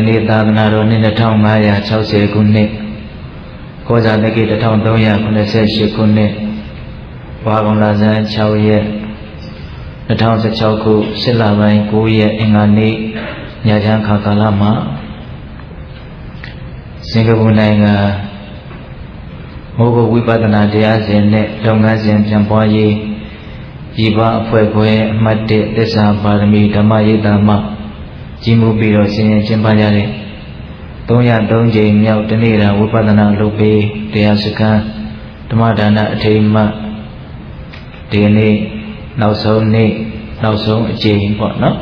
ဒီနေ့သာသနာတော်နှစ်2560ခုနှစ်ကောဇာတက္ကိ1388ခုနှစ်ဘာကုံလာဇန်6ရက်2016ခု10လပိုင်း9ရက်အင်္ဂါနေ့ညချမ်းခါကာလမှာစင်ကာပူနိုင်ငံမိုးကုတ်ဝိပဿနာတရားစဉ်နဲ့လုပ်ငန်းစဉ်ပြန်ပွားရေးဤပအဖွဲ့ခွဲအမှတ်1သစ္စာပါရမီဓမ္မရိပ်သာမှာ ကြီးမှုပြီးတော့ဆင်ရင်ကျင်းပကြတဲ့303ကြိမ်မြောက်တနေ့တာဝိပဿနာလုပ်ပေးတရားစခန်းဓမ္မဒါနအထိမ်းမှဒီနေ့နောက်ဆုံးနေ့နောက်ဆုံးအကြိမ်ပေါ့နော်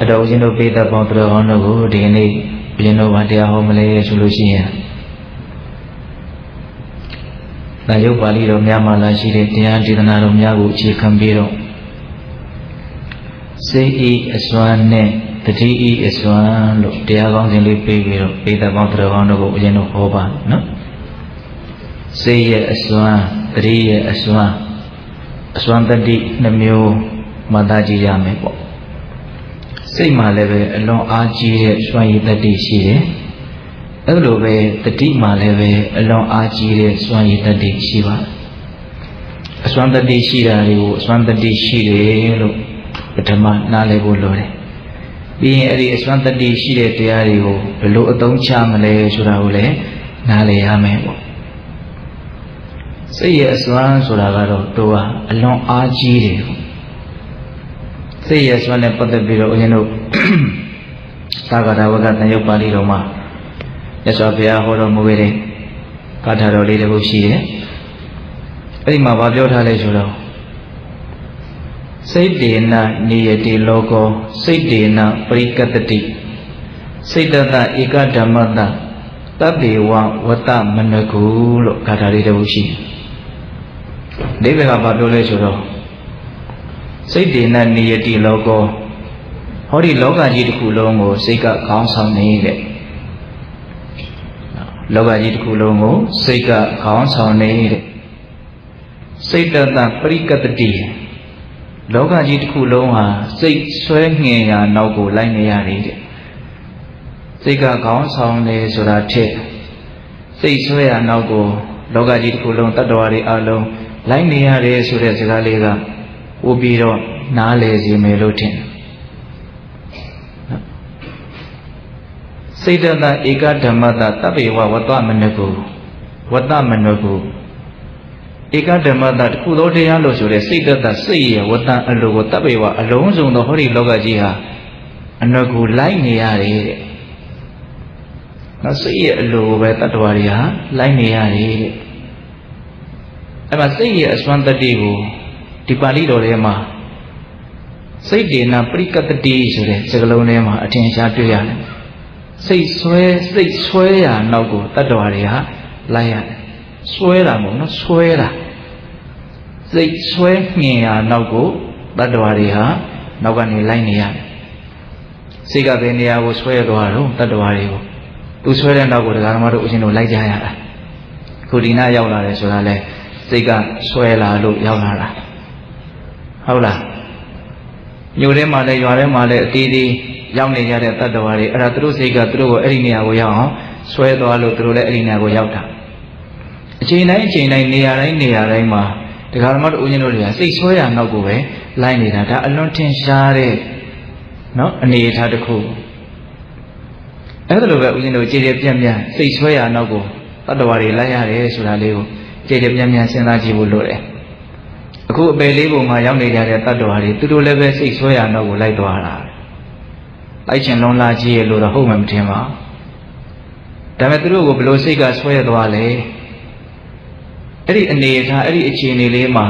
အတော်ရှင်တို့ပိသက်ပေါင်းသူတော်ဟောင်းတို့ကိုဒီနေ့ဘုရင်တို့ဘာတရားဟောမလဲဆိုလို့ရှိရင်။ဒါရုပ်ပါဠိတော်များမှလာရှိတဲ့တရားဒေသနာတော်များကိုအခြေခံပြီးတော့ စိတ်ဤအစွမ်းနဲ့တတိဤအစွမ်းလို့တရားကောင်းစဉ်လေးပေးပြီးတော့ပိဋကပေါင်းတော်ကောင်းတို့ကိုအရင်တော့ဟောပါနော်စိတ်ရဲ့အစွမ်းတတိရဲ့အစွမ်းအစွမ်းတတိနှမျိုးမှတ်သားကြည့်ရမယ်ပေါ့စိတ်မှလည်းပဲအလွန်အားကြီးတဲ့စွမ်းရည်တတိရှိတယ်အဲ့လိုပဲတတိမှလည်းပဲအလွန်အားကြီးတဲ့စွမ်းရည်တတိရှိပါတယ်အစွမ်းတတိရှိတာတွေကိုအစွမ်းတတိရှိတယ်လို့ ပထမနားလည်ဖို့လိုတယ်ပြီးရင်အဲ့ဒီအစွမ်းတတိရှိတဲ့တရားတွေကိုဘယ်လိုအသုံးချမလဲဆိုတာကိုလည်းနားလည်ရမယ်ပေါ့စိတ်ရဲ့အစွမ်းဆိုတာကတော့သူကအလွန်အားကြီးတယ်စိတ်ရဲ့အစွမ်းနဲ့ပတ်သက်ပြီးတော့ဦးဇင်းတို့သာဂရဝကတန်ရုပ်ပါဠိတော်မှာမြတ်စွာဘုရားဟောတော်မူခဲ့တဲ့ကာထာတော်လေးတစ်ခုရှိတယ်အဲ့ဒီမှာဗာပြောထားလဲဆိုတော့ စိတ်တေနနေယတိလောကောစိတ်တေနပရိကတတိစိတ်တတဧကဓမ္မတတပ်ပေဝဝတ္တမနကုလို့ဂါထာလေးတစ်ခုရှိတယ်။ဒီဘက်ကဘာပြောလဲဆိုတော့စိတ်တေနနေယတိလောကောဟောဒီလောကကြီးတစ်ခုလုံးကိုစိတ်ကခေါင်းဆောင်နေတဲ့လောကကြီးတစ်ခုလုံးကိုစိတ်ကခေါင်းဆောင်နေတဲ့စိတ်တတပရိကတတိ လောကကြီးတစ်ခုလုံးဟာစိတ်ဆွဲငင်ရာနောက်ကိုလိုက်နေရတယ်တဲ့စိတ်ကခေါင်းဆောင်နေဆိုတာထက်စိတ်ဆွဲရာနောက်ကိုလောကကြီးတစ်ခုလုံးတတ္တဝါတွေအလုံးလိုက်နေရတယ်ဆိုတဲ့စကားလေးကဝုပြီးတော့နားလည်စီမယ်လို့ထင်စိတ်တတဧကဓမ္မတတပ္ပေဝဝတ္တမနကုဝတ္တမနကု ဧကဓမ္မတတခုသောတရားလို့ဆိုတဲ့စိတ်တတစိတ်ရဲ့ဝတ္တအလိုကိုတပ္ပေဝအလုံးစုံသောဟောဒီလောကကြီးဟာအနကုလိုက်နေရတယ်တဲ့နော်စိတ်ရဲ့အလိုကိုပဲတတ္တဝါတွေဟာလိုက်နေရတယ်တဲ့အဲ့မှာစိတ်ရဲ့အစွမ်းတတိကိုဒီပါဠိတော်ထဲမှာစိတ်ဒေနာပရိကတတိဆိုတဲ့စကားလုံးထဲမှာအထင်ရှားတွေ့ရတယ်စိတ်ဆွဲစိတ်ဆွဲရာနောက်ကိုတတ္တဝါတွေဟာလိုက်ရတယ်ဆွဲတာမဟုတ်နော်ဆွဲတာ စိတ်ဆွဲမြင်ရာနောက်ကိုတတ္တဝါတွေဟာနောက်ကနေလိုက်နေရတယ်စိတ်ကဘယ်နေရာကိုဆွဲသွားတော့တတ္တဝါတွေကိုသူဆွဲတဲ့နောက်ကိုတရားဓမ္မတို့အရှင်တို့လိုက်ကြရတာခုဒီနာရောက်လာတယ်ဆိုတာလဲစိတ်ကဆွဲလာလို့ရောက်လာတာဟုတ်လားမြို့ထဲမှာလည်းရွာထဲမှာလည်းအတီးတီးရောက်နေကြတဲ့တတ္တဝါတွေအဲ့ဒါသူတို့စိတ်ကသူတို့ကိုအဲ့ဒီနေရာကိုရောက်အောင်ဆွဲသွားလို့သူတို့လည်းအဲ့ဒီနေရာကိုရောက်တာအချိန်တိုင်းအချိန်တိုင်းနေရာတိုင်းနေရာတိုင်းမှာ တရားဓမ္မတို့ဦးဇင်းတို့တွေကစိတ်ဆွဲရနောက်ကိုပဲလိုက်နေတာဒါအလွန်ထင်ရှားတဲ့နော်အနေအထားတစ်ခုအဲ့ဒါလိုပဲဦးဇင်းတို့ကြည်ကြပြန့်ပြန့်စိတ်ဆွဲရနောက်ကိုတတ္တဝါတွေလိုက်ရတယ်ဆိုတာလေးကိုကြည်ကြပြန့်ပြန့်စဉ်းစားကြည့်ဖို့လိုတယ်အခုအပယ်လေးပုံမှာရောက်နေကြတဲ့တတ္တဝါတွေသူတို့လည်းပဲစိတ်ဆွဲရနောက်ကိုလိုက်သွားတာလိုက်ချင်လွန်လာကြည့်ရလို့တော့ဟုတ်မှမထင်ပါဒါပေမဲ့သူတို့ကိုဘယ်လိုစိတ်ကဆွဲသွားလဲ အဲ့ဒီအနေအထားအဲ့ဒီအခြေအနေလေးမှာ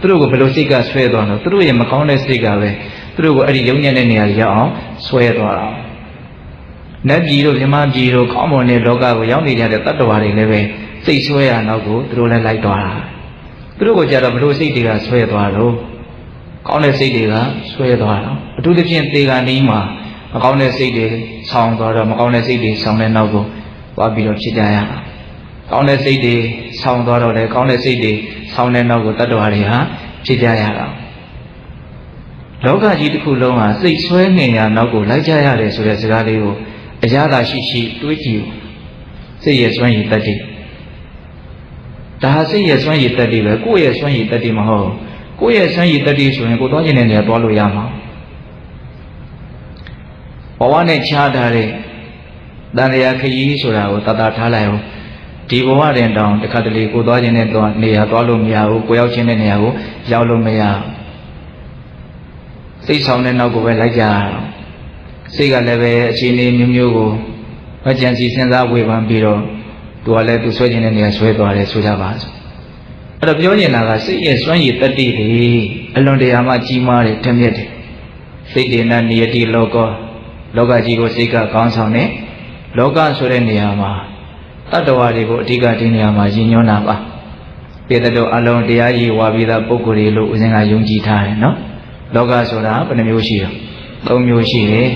သူတို့ကိုဘယ်လိုစိတ်ကဆွဲသွားတော့သူတို့ရဲ့မကောင်းတဲ့စိတ်ကပဲသူတို့ကိုအဲ့ဒီယုံညံ့တဲ့နေရာရောက်အောင်ဆွဲသွားတာနတ်ပြည်တို့မြမပြည်တို့ကောင်းမွန်တဲ့လောကကိုရောက်နေကြတဲ့တတ္တဝါတွေလည်းပဲစိတ်ဆွဲရနောက်ကိုသူတို့လည်းလိုက်သွားတာသူတို့ကိုကြတော့ဘယ်လိုစိတ်တွေကဆွဲသွားတော့ကောင်းတဲ့စိတ်တွေကဆွဲသွားတော့အထူးသဖြင့်သေကနီးမှာမကောင်းတဲ့စိတ်တွေဆောင်းသွားတော့မကောင်းတဲ့စိတ်တွေဆောင်းတဲ့နောက်ကိုသွားပြီးတော့ဖြစ်ကြရတာ ကောင်းတဲ့စိတ်တွေဆောင်းသွားတော့လေကောင်းတဲ့စိတ်တွေဆောင်းတဲ့နောက်ကိုတတ္တဝါတွေဟာဖြစ်ကြရတာလောကကြီးတစ်ခုလုံးဟာစိတ်ဆွဲငင်ရာနောက်ကိုလိုက်ကြရတယ်ဆိုတဲ့စကားလေးကိုအရသာရှိရှိတွေးကြည့်စိတ်ရဲ့စွမ်းရည်တတ္တိဒါဟာစိတ်ရဲ့စွမ်းရည်တတ္တိပဲကိုယ့်ရဲ့စွမ်းရည်တတ္တိမဟုတ်ကိုယ့်ရဲ့စွမ်းရည်တတ္တိဆိုရင်ကိုသွားခြင်းနဲ့နေရာသွားလို့ရမှာဘဝနဲ့ခြားထားတဲ့တန်ရာခရီးဆိုတာကိုတတထားလိုက်အောင် ဒီဘဝရင်တောင်တခါတလေကိုသွားခြင်းနဲ့သွားနေရာသွားလို့မရဘူးကိုရောက်ခြင်းတဲ့နေရာကိုရောက်လို့မရစိတ်ဆောင်တဲ့နောက်ကိုပဲလိုက်ကြရအောင်စိတ်ကလည်းပဲအခြေအနေမျိုးမျိုးကိုအကြံစီစဉ်းစားဝေဖန်ပြီးတော့သူကလည်းသူဆွဲခြင်းတဲ့နေရာဆွဲသွားတယ်ဆိုကြပါစို့အဲ့တော့ပြောနေတာကစိတ်ရဲ့စွမ်းရည်တတ္တိတွေအလွန်တရာမှကြီးမားတယ်ထက်မြက်တယ်စိတ်တေနနိယတိလောကောလောကကြီးကိုစိတ်ကကောင်းဆောင်တယ်လောကဆိုတဲ့နေရာမှာ တတ္တဝါတွေကိုအဓိကဒီနေရာမှာရည်ညွှန်းတာပါပေတတော်အလုံးတရားကြီးဝါပြီးသားပုဂ္ဂိုလ်တွေလို့ဦးဇင်းကယုံကြည်ထားတယ်နော်လောကဆိုတာဘယ်နှမျိုးရှိလဲသုံးမျိုးရှိတယ်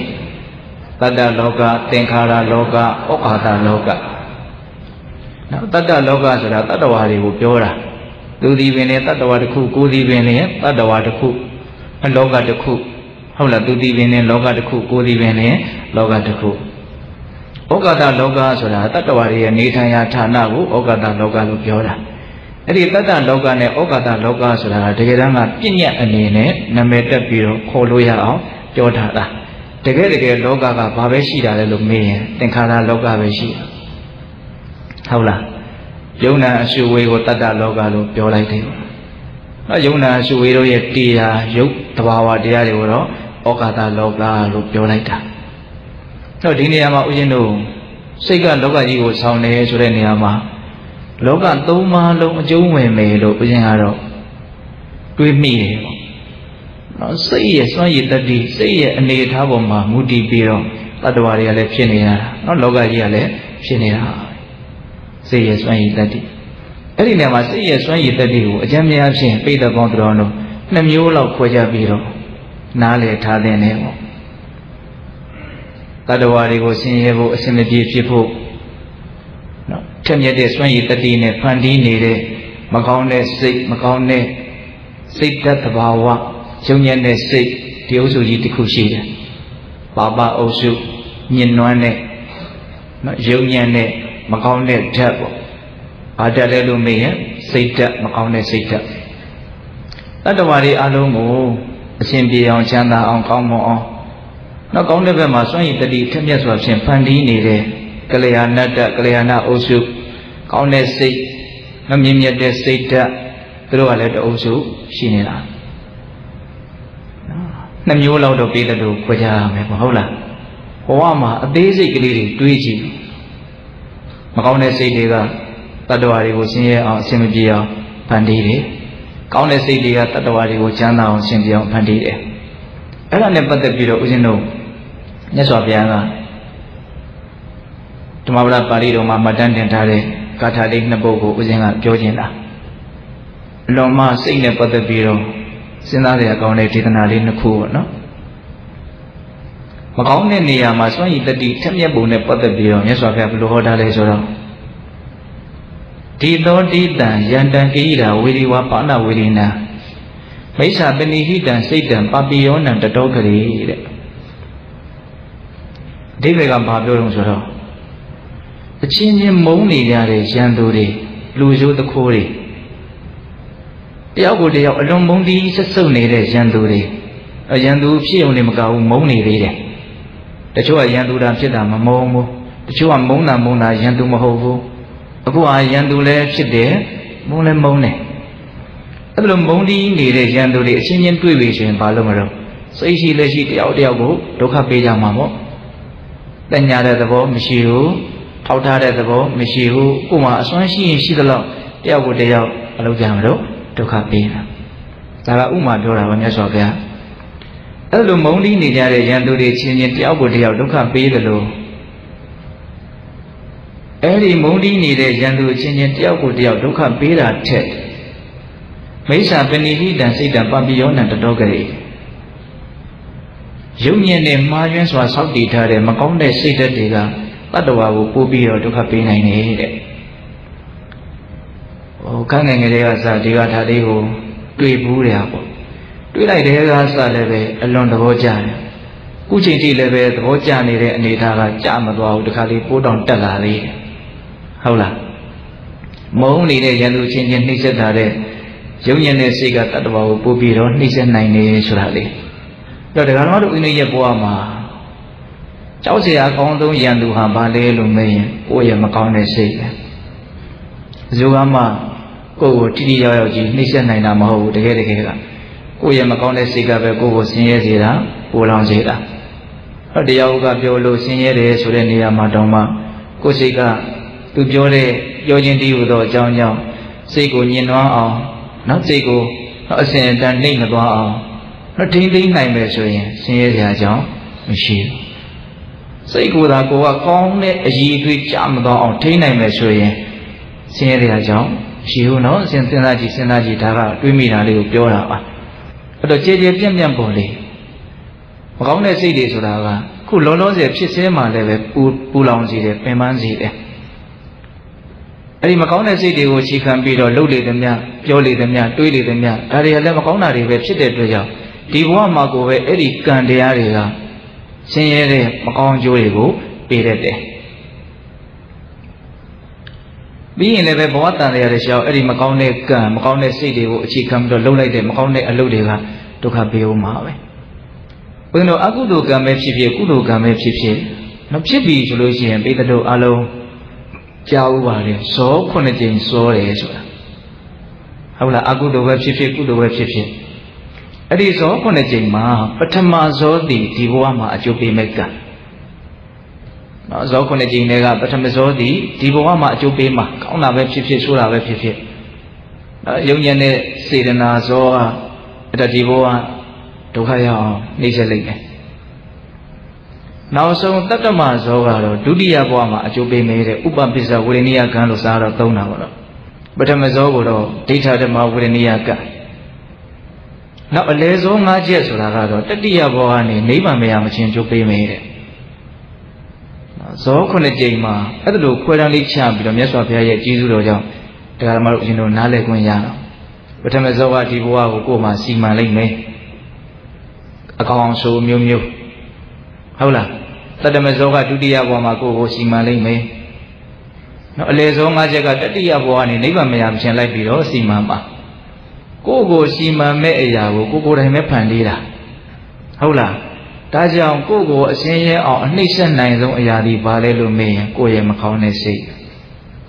တတ္တလောကသင်္ခါရလောကဩဃာတလောကနော်တတ္တလောကဆိုတာတတ္တဝါတွေကိုပြောတာသူဒီပင်လည်းတတ္တဝါတစ်ခုကိုယ်ဒီပင်လည်းတတ္တဝါတစ်ခုလောကတစ်ခုဟုတ်လားသူဒီပင်လည်းလောကတစ်ခုကိုယ်ဒီပင်လည်းလောကတစ်ခု ဩဃာတလောကဆိုတာတတ္တဝါတွေရဲ့နေထိုင်ရာဌာနကိုဩဃာတလောကလို့ပြောတာအဲ့ဒီတတ္တလောကနဲ့ဩဃာတလောကဆိုတာတကယ်တမ်းကပြည့်ညတ်အနေနဲ့နာမည်တက်ပြီးတော့ခေါ်လို့ရအောင်ပြောထားတာတကယ်တကယ်လောကကဘာပဲရှိတာလဲလို့မေးရင်သင်္ခါရလောကပဲရှိတာဟုတ်လားယုံနာအရှုဝေကိုတတ္တလောကလို့ပြောလိုက်တယ်နော်ယုံနာအရှုဝေတို့ရဲ့တရားယုတ်တဘာဝတရားတွေကိုတော့ဩဃာတလောကလို့ပြောလိုက်တာ တော့ဒီနေရာမှာဦးဇင်းတို့စိတ်ကလောကကြီးကိုဆောင်းနေဆိုတဲ့နေရာမှာလောကသုံးပါးလုံးအကျုံးဝင်မယ်လို့ဦးဇင်းကတော့တွေးမိတယ်ပေါ့နော်စိတ်ရဲ့စွမ်းရည်တတိစိတ်ရဲ့အနေအထားပေါ်မှာမူတည်ပြီးတော့တတ္တဝါတွေကလည်းဖြစ်နေရတာနော်လောကကြီးကလည်းဖြစ်နေတာစိတ်ရဲ့စွမ်းရည်တတိအဲ့ဒီနေရာမှာစိတ်ရဲ့စွမ်းရည်တတိကိုအကျဉ်းများဖြင့်ပိဋကပေါင်းတော်တို့နှစ်မျိုးလောက်ခွဲခြားပြီးတော့နားလည်ထားတဲ့နေပေါ့ တတ္တဝါတွေကိုဆင်းရဲဖို့အစင်မပြေဖြစ်ဖို့နော်ထက်မြက်တဲ့စွမ်းရည်တတိနဲ့ဖန်တီးနေတဲ့မကောင်းတဲ့စိတ်မကောင်းတဲ့စိတ်ဓာတ်တဘာဝယုံညံ့တဲ့စိတ်ဒီအုပ်စုကြီးတစ်ခုရှိတယ်။ပါပအုပ်စုညင်နွမ်းတဲ့နော်ယုံညံ့တဲ့မကောင်းတဲ့ဓာတ်ပေါ့။ဘာဓာတ်လဲလို့မေးရင်စိတ်ဓာတ်မကောင်းတဲ့စိတ်ဓာတ်တတ္တဝါတွေအလုံးကိုအရှင်ပြေအောင်ချမ်းသာအောင်ကောင်းမွန်အောင် နောက်ကောင်းတဲ့ဘက်မှာစွန့်ရည်တတိထက်မြက်စွာဖြင့်ဖန်တီးနေတဲ့ကလျာဏတ္တကလျာဏအုပ်စုကောင်းတဲ့စိတ်မမြင့်မြတ်တဲ့စိတ်ဓာတ်သူတို့ကလည်းတအုပ်စုရှိနေတာနှစ်မျိုးလောက်တော့ပြီးတဲ့လို့ခွဲခြားရမယ်ပေါ့ဟုတ်လားဘဝမှာအသေးစိတ်ကလေးတွေတွေးကြည့်မကောင်းတဲ့စိတ်တွေကတတ္တဝါတွေကိုဆင်းရဲအောင်အဆင်မပြေအောင်ဖန်တီးတယ်ကောင်းတဲ့စိတ်တွေကတတ္တဝါတွေကိုချမ်းသာအောင်ဆင်ပြေအောင်ဖန်တီးတယ်အဲ့ဒါနဲ့ပတ်သက်ပြီးတော့ဦးဇင်းတို့ မြတ်စွာဘုရားကဓမ္မပဒပါဠိတော်မှာမှတ်တမ်းတင်ထားတဲ့ဂါထာလေးနှစ်ပုဒ်ကိုဦးဇင်းကပြောခြင်းတာအလွန်မှစိတ်နဲ့ပတ်သက်ပြီးတော့စဉ်းစားရကောင်းတဲ့ဒေသနာလေးနှစ်ခုပေါ့နော်မကောင်းတဲ့နေရာမှာစွန့်ရည်တတိထက်မြက်ပုံနဲ့ပတ်သက်ပြီးတော့မြတ်စွာဘုရားဘယ်လိုဟောထားလဲဆိုတော့ဒီသောတိတံယန္တံကိဣရာဝေဒီဝါပါဏဝေဒီနာမိစ္ဆာပဏိဟိတံစိတ်တံပပိယောနံတတောကလေးတဲ့အ ဓိပ္ပာယ်ကဘာပြောလို့ဆိုတော့အချင်းချင်းမုန်းနေကြတဲ့ရန်သူတွေလူရိုးသခိုးတွေတယောက်ကိုတယောက်အလွန်မုန်းတီးဆက်ဆုပ်နေတဲ့ရန်သူတွေရန်သူဖြစ်ုံနဲ့မကဘူးမုန်းနေသေးတယ်တချို့ကရန်သူတာဖြစ်တာမမုန်းဘူးတချို့ကမုန်းတာမုန်းတာရန်သူမဟုတ်ဘူးအခုအာရန်သူလည်းဖြစ်တယ်မုန်းလည်းမုန်းတယ်အဲ့လိုမုန်းတီးနေတဲ့ရန်သူတွေအချင်းချင်းတွေ့ပြီဆိုရင်ဘာလို့မလို့စိတ်ရှိလက်ရှိတယောက်တယောက်ကိုဒုက္ခပေးကြမှာပေါ့ တညာတဲ့သဘောမရှိဘူးထောက်ထားတဲ့သဘောမရှိဘူးကို့မှာအစွမ်းရှိရင်ရှိသလောက်တယောက်ကိုတယောက်မလုပ်ကြမလို့ဒုက္ခပေးတာဒါကဥမာပြောတာပါမြတ်စွာဘုရားအဲ့လိုမုန်းတီးနေကြတဲ့ရန်သူတွေချင်းချင်းတယောက်ကိုတယောက်ဒုက္ခပေးတယ်လို့အဲ့ဒီမုန်းတီးနေတဲ့ရန်သူချင်းချင်းတယောက်ကိုတယောက်ဒုက္ခပေးတာထက်မိစ္ဆာပဏိဟိတံစိတ်တံပပိယောနံတတော်ကလေး ယုံညံ့တဲ့မှားယွင်းစွာစောက်တည်ထားတဲ့မကောင်းတဲ့စိတ်ဓာတ်တွေကတတ္တဝါကိုပို့ပြီးတော့ဒုက္ခပေးနိုင်တယ်တဲ့ဟိုကငယ်ငယ်လေးကစဒီကထာလေးကိုတွေ့ဘူးတယ်ပေါ့တွေးလိုက်တဲ့ကစလည်းပဲအလွန်သဘောကျတယ်ခုချိန်ထိလည်းပဲသဘောကျနေတဲ့အနေအထားကကြာမသွားဘူးတခါလေးပိုးတောင်တက်လာသေးတယ်ဟုတ်လားမုန်းနေတဲ့ရန်သူချင်းချင်းနှိမ့်ဆက်တာတဲ့ရုံညံတဲ့စိတ်ကတတ္တဝါကိုပို့ပြီးတော့နှိမ့်ဆက်နိုင်နေဆိုတာလေ တော့တရားတော်တို့ဥိနည်းရဲ့ဘဝမှာကြောက်เสียအကောင်းဆုံးရန်သူဟာဘာလဲလို့မေးရင်ကိုယ့်ရဲ့မကောင်းတဲ့စိတ်ပဲဇူကမှကိုယ့်ကိုတိတိယောက်ယောက်ကြီးနှိမ့်ဆက်နိုင်တာမဟုတ်ဘူးတကယ်တကယ်ကကိုယ့်ရဲ့မကောင်းတဲ့စိတ်ကပဲကိုယ့်ကိုဆင်းရဲစေတာပူလောင်စေတာဟောတရားဥကပြောလို့ဆင်းရဲတယ်ဆိုတဲ့နေရာမှာတောင်မှကိုယ်စိတ်ကသူပြောတဲ့ပြောခြင်းတည်းဟူသောအကြောင်းကြောင့်စိတ်ကိုညှဉ်းနှွမ်းအောင်နောက်စိတ်ကိုအစဉ်အတန်နှိမ့်မသွားအောင် တော့ထိမ့်သိမ့်နိုင်မယ်ဆိုရင်ဆင်းရဲစရာအကြောင်းမရှိဘူးစိတ်ကိုယ်သာကိုယ်ကကောင်းတဲ့အည်အသွေးကြမသွားအောင်ထိမ့်နိုင်မယ်ဆိုရင်ဆင်းရဲစရာအကြောင်းရှိဘူးနော်စဉ်းစားကြည့်စဉ်းစားကြည့်ဒါကတွေးမိတာလေးကိုပြောတာပါအဲ့တော့ကြည်ကြည်ပြန့်ပြန့်ပေါ်လေမကောင်းတဲ့စိတ်တွေဆိုတာကခုလောလောဆယ်ဖြစ်စဲမှလည်းပဲပူပူလောင်စေတယ်ပင်ပန်းစေတယ်အဲ့ဒီမကောင်းတဲ့စိတ်တွေကိုခြေခံပြီးတော့လှုပ်လေသမျှပြောလေသမျှတွေးလေသမျှဒါတွေကလည်းမကောင်းတာတွေပဲဖြစ်တဲ့အတွက်ကြောင့် ဒီဘဝမှာကိုပဲအဲ့ဒီကံတရားတွေကဆင်းရဲတဲ့မကောင်းကျိုးတွေကိုပေးတတ်တယ်ပြီးရင်လည်းပဲဘဝတန်တရားတွေရှောက်အဲ့ဒီမကောင်းတဲ့ကံမကောင်းတဲ့စိတ်တွေကိုအခြေခံပြီးတော့လှုပ်လိုက်တဲ့မကောင်းတဲ့အလုပ်တွေကဒုက္ခပေးဦးမှာပဲဘုန်းတော်အကုသိုလ်ကံပဲဖြစ်ဖြစ်ကုသိုလ်ကံပဲဖြစ်ဖြစ်မဖြစ်ပြီဆိုလို့ရှိရင်ပိဋကတို့အလုံးကြားဥပါတယ်ဇောခုနှစ်ကြိမ်စောတယ်ဆိုတာဟုတ်လားအကုသိုလ်ပဲဖြစ်ဖြစ်ကုသိုလ်ပဲဖြစ်ဖြစ် အဲ့ဒီဇောခုနှစ်ကြိမ်မှာပထမဇောတည်ဒီဘဝမှာအကျိုးပေးမဲ့ကံနော်ဇောခုနှစ်ကြိမ်တွေကပထမဇောတည်ဒီဘဝမှာအကျိုးပေးမှာကောင်းတာပဲဖြစ်ဖြစ်ဆိုးတာပဲဖြစ်ဖြစ်နော်ယုံညံ့တဲ့စေတနာဇောကအဲ့ဒါဒီဘဝဒုက္ခရအောင်နှိမ့်ဆက်လိုက်တယ်နောက်ဆုံးတတ္တမဇောကတော့ဒုတိယဘဝမှာအကျိုးပေးနေတဲ့ဥပပစ္စဝေရဏိယကံလို့စားတော့သုံးတာပေါ့နော်ပထမဇောကိုတော့ဒိဋ္ဌဓမ္မဝေရဏိယကံ နောက်အလဲဇော၅ချက်ဆိုတာကတော့တတိယဘဝကနေနိဗ္ဗာန်မရမချင်းကျိုးပေးမယ်တဲ့ဇောခုနှစ်ကြိမ်မှာအဲ့ဒါလိုခွဲတန်းလေးချပြီးတော့မြတ်စွာဘုရားရဲ့ကြီးစုတော်ကြောင့်တရားဓမ္မတို့အရင်တို့နားလည်ခွင့်ရတော့ပထမဇောကဒီဘဝကိုကိုယ်မှစီမံလိုက်မယ်အကောင်အောင်ဆိုမျိုးမျိုးဟုတ်လားတတမဇောကဒုတိယဘဝမှာကိုယ်ကိုစီမံလိုက်မယ်နော်အလေဇော၅ချက်ကတတိယဘဝကနေနိဗ္ဗာန်မရမချင်းလိုက်ပြီးတော့စီမံပါ ကိုယ်ကိုစီမံမဲ့အရာကိုကိုကိုယ်တိုင်ပဲဖန်တီးတာဟုတ်လားဒါကြောင့်ကိုယ့်ကိုအစင်းရဲအောင်အနှိမ့်ဆက်နိုင်ဆုံးအရာဒီဘာလဲလို့မေးရင်ကိုယ့်ရဲ့မကောင်းတဲ့စိတ်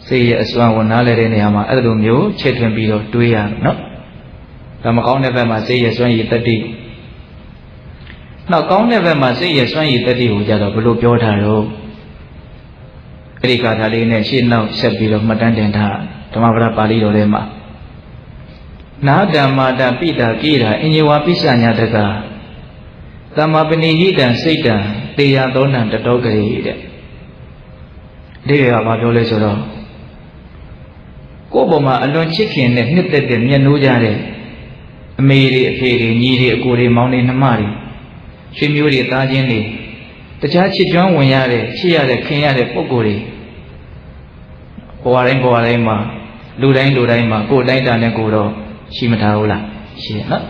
စိတ်ရဲ့အစွမ်းကိုနားလည်တဲ့နေရာမှာအဲ့လိုမျိုးချဲ့ထွင်ပြီးတော့တွေးရနော်ဒါမကောင်းတဲ့ဘက်မှာစိတ်ရဲ့စွမ်းရည်တတိနောက်ကောင်းတဲ့ဘက်မှာစိတ်ရဲ့စွမ်းရည်တတိကိုကြတော့ဘလို့ပြောထားတော့အဲ့ဒီကာထာလေးနဲ့ရှေ့နောက်ဆက်ပြီးတော့မှတ်တမ်းတင်ထားဓမ္မပဒပါဠိတော်ထဲမှာ နာဓမ္မာတပိတာကိတာအင်ညဝပိစ္ဆညာတကသမ္မာပဏိဟိတံစိတ်တံတေယသောဏံတတောကရေတဲ့ဒီကဘာပြောလဲဆိုတော့ကိုယ့်ဘုံမှာအလွန်ချစ်ခင်နဲ့နှစ်သက်တဲ့မျက်နှိုးကြတဲ့အမေတွေအဖေတွေညီတွေအကိုတွေမောင်တွေနှမတွေရွှေမျိုးတွေသားချင်းတွေတခြားချစ်ကျွမ်းဝင်ရတဲ့ချစ်ရတဲ့ခင်ရတဲ့ပုံကိုယ်တွေဘဝတိုင်းဘဝတိုင်းမှာလူတိုင်းလူတိုင်းမှာကိုယ်တိုင်းတာနဲ့ကိုယ်တော့ ရှိမထားဘူးလားရှိရနော်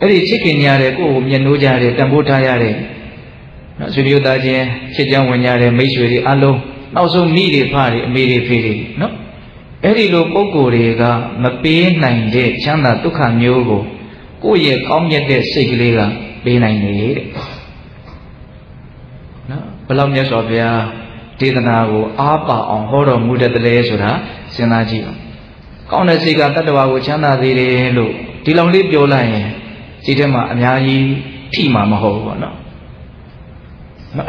အဲ့ဒီချစ်ခင်ရတဲ့ကိုယ့်ကိုမျက်နှိုးကြတဲ့တန်ဖိုးထားရတဲ့နော်ဆွေမျိုးသားချင်းချစ်ကြောင်းဝင်ကြတဲ့မိတ်ဆွေတွေအလုံးနောက်ဆုံးမိတွေဖတွေအမေတွေဖေတွေနော်အဲ့ဒီလိုပုံကိုယ်တွေကမပေးနိုင်တဲ့ချမ်းသာဒုက္ခမျိုးကိုကိုယ့်ရဲ့ကောင်းမြတ်တဲ့စိတ်ကလေးကပေးနိုင်တယ်တဲ့နော်ဘလောက်မြတ်စွာဘုရားဒေသနာကိုအားပါအောင်ဟောတော်မူတဲ့တည်းဆိုတာစဉ်းစားကြည့်ပါ ကောင်းတဲ့စိတ်ကတတ္တဝါကိုချမ်းသာသေးတယ်လို့ဒီလောက်လေးပြောလိုက်ရင်စိတ်ထဲမှာအများကြီးထိမှာမဟုတ်ဘူးပေါ့နော်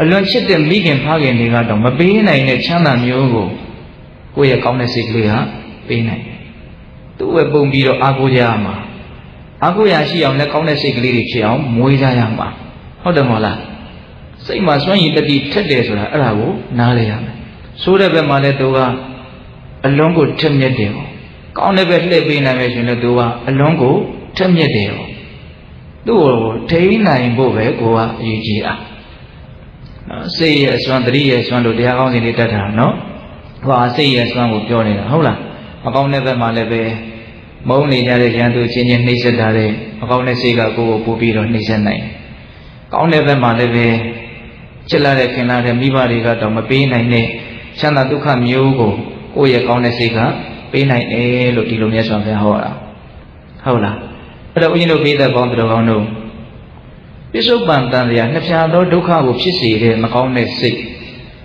အလွန်ချစ်တဲ့မိခင်ဖခင်တွေကတော့မပေးနိုင်တဲ့ချမ်းသာမျိုးကိုကိုယ့်ရဲ့ကောင်းတဲ့စိတ်ကလေးကပေးနိုင်တယ်သူ့ဝယ်ပုံပြီးတော့အားကိုးကြရမှာအားကိုးရရှိအောင်လည်းကောင်းတဲ့စိတ်ကလေးတွေဖြစ်အောင်မွေးကြရမှာဟုတ်တယ်မဟုတ်လားစိတ်မှာစွန့်ရည်တတိထက်တယ်ဆိုတာအဲ့ဒါကိုနားလည်ရမယ်ဆိုးတဲ့ဘက်မှာလည်းသူကအလွန်ကိုထက်မြက်တယ်ပေါ့ ကောင်းတဲ့ဘက်လှည့်ပေးနိုင်မယ်ရှင်လည်းသူကအလွန်ကိုထက်မြက်တယ်ပေါ့သူ့ကိုထိန်းနိုင်ဖို့ပဲကိုကအရေးကြီးတာနော်စိတ်ရဲ့အစွမ်းတတိရဲ့အစွမ်းတို့တရားကောင်းစဉ်တွေတတ်တာနော်ဟောစိတ်ရဲ့အစွမ်းကိုပြောနေတာဟုတ်လားမကောင်းတဲ့ဘက်မှာလည်းပဲမုန်းနေကြတဲ့ရန်သူချင်းချင်းနှိမ့်ဆက်တာတဲ့မကောင်းတဲ့စိတ်ကကိုယ်ကိုပို့ပြီးတော့နှိမ့်ဆက်နိုင်တယ်ကောင်းတဲ့ဘက်မှာလည်းပဲချစ်လာတဲ့ခင်လာတဲ့မိဘတွေကတော့မပေးနိုင်တဲ့ချမ်းသာဒုက္ခမျိုးကိုကိုယ့်ရဲ့ကောင်းတဲ့စိတ်က ပေးနိုင်တယ်လို့ဒီလိုမြတ်စွာဘုရားဟောတာဟုတ်လားအဲ့တော့ဦးဇင်းတို့ပေးတဲ့ပေါင်းတော်ကောင်းတို့ပြစ္ဆုတ်ပံတန်တရားနှစ်ဖြာသောဒုက္ခကိုဖြစ်စေတဲ့မကောင်းတဲ့စိတ်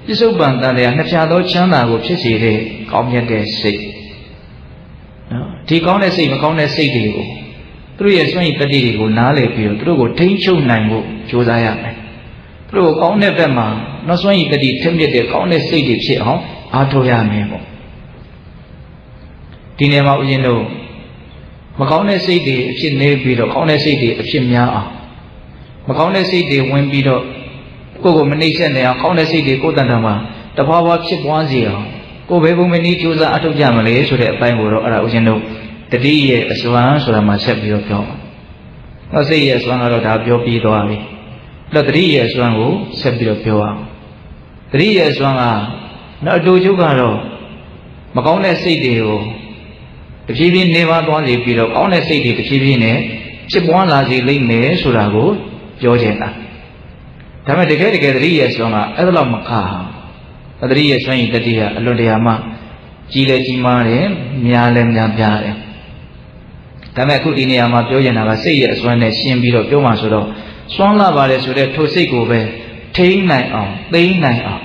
ပြစ္ဆုတ်ပံတန်တရားနှစ်ဖြာသောချမ်းသာကိုဖြစ်စေတဲ့ကောင်းမြတ်တဲ့စိတ်နော်ဒီကောင်းတဲ့စိတ်မကောင်းတဲ့စိတ်တွေကိုသူတို့ရဲ့စွန့်ရည်တတိတွေကိုနားလည်ပြီးတော့သူတို့ကိုထိန်းချုပ်နိုင်ဖို့ကြိုးစားရမယ်သူတို့ကိုကောင်းတဲ့ဘက်မှာနောက်စွန့်ရည်တတိထက်မြက်တဲ့ကောင်းတဲ့စိတ်တွေဖြစ်အောင်အားထုတ်ရမယ်ပေါ့ ဒီနေရာမှာဦးဇင်းတို့မကောင်းတဲ့စိတ်တွေအဖြစ်နေပြီးတော့ကောင်းတဲ့စိတ်တွေအဖြစ်များအောင်မကောင်းတဲ့စိတ်တွေဝင်ပြီးတော့ကိုယ့်ကိုမနှိမ့်ဆက်နေအောင်ကောင်းတဲ့စိတ်တွေကိုယ်တန်တမှာတဖွာဖွာဖြစ်ပွားစေအောင်ကိုယ်ဘယ်ပုံမနည်းကြိုးစားအထောက်ကြမလဲဆိုတဲ့အပိုင်းကိုတော့အဲ့ဒါဦးဇင်းတို့တတိရဲ့အစွမ်းဆိုတာမှဆက်ပြီးတော့ပြောပါ။ဟောစိတ်ရဲ့အစွမ်းကတော့ဒါပြောပြီးသွားပြီ။အဲ့တော့တတိရဲ့အစွမ်းကိုဆက်ပြီးတော့ပြောအောင်။တတိရဲ့အစွမ်းကနောက်အတူချုပ်ကတော့မကောင်းတဲ့စိတ်တွေကို တဖြည်းဖြည်းနေပါသွားစေပြီးတော့ကောင်းတဲ့စိတ်တွေတဖြည်းဖြည်းနဲ့ဖြစ်ပွားလာစေလိမ့်မယ်ဆိုတာကိုပြောချင်တာဒါပေမဲ့တကယ်တကယ်သတိရဲ့ဆွမ်းကအဲ့ဒါတော့မခါသတိရဲ့ဆွမ်းရင်တတိယအလွန်တရာမှကြီးလဲကြီးမားတယ်များလဲများပြားတယ်ဒါပေမဲ့အခုဒီနေရာမှာပြောချင်တာကစိတ်ရဲ့အစွမ်းနဲ့ရှင်းပြီးတော့ပြောမှဆိုတော့စွမ်းလာပါတယ်ဆိုတဲ့ထိုစိတ်ကိုပဲထိန်းနိုင်အောင်သိမ်းနိုင်အောင်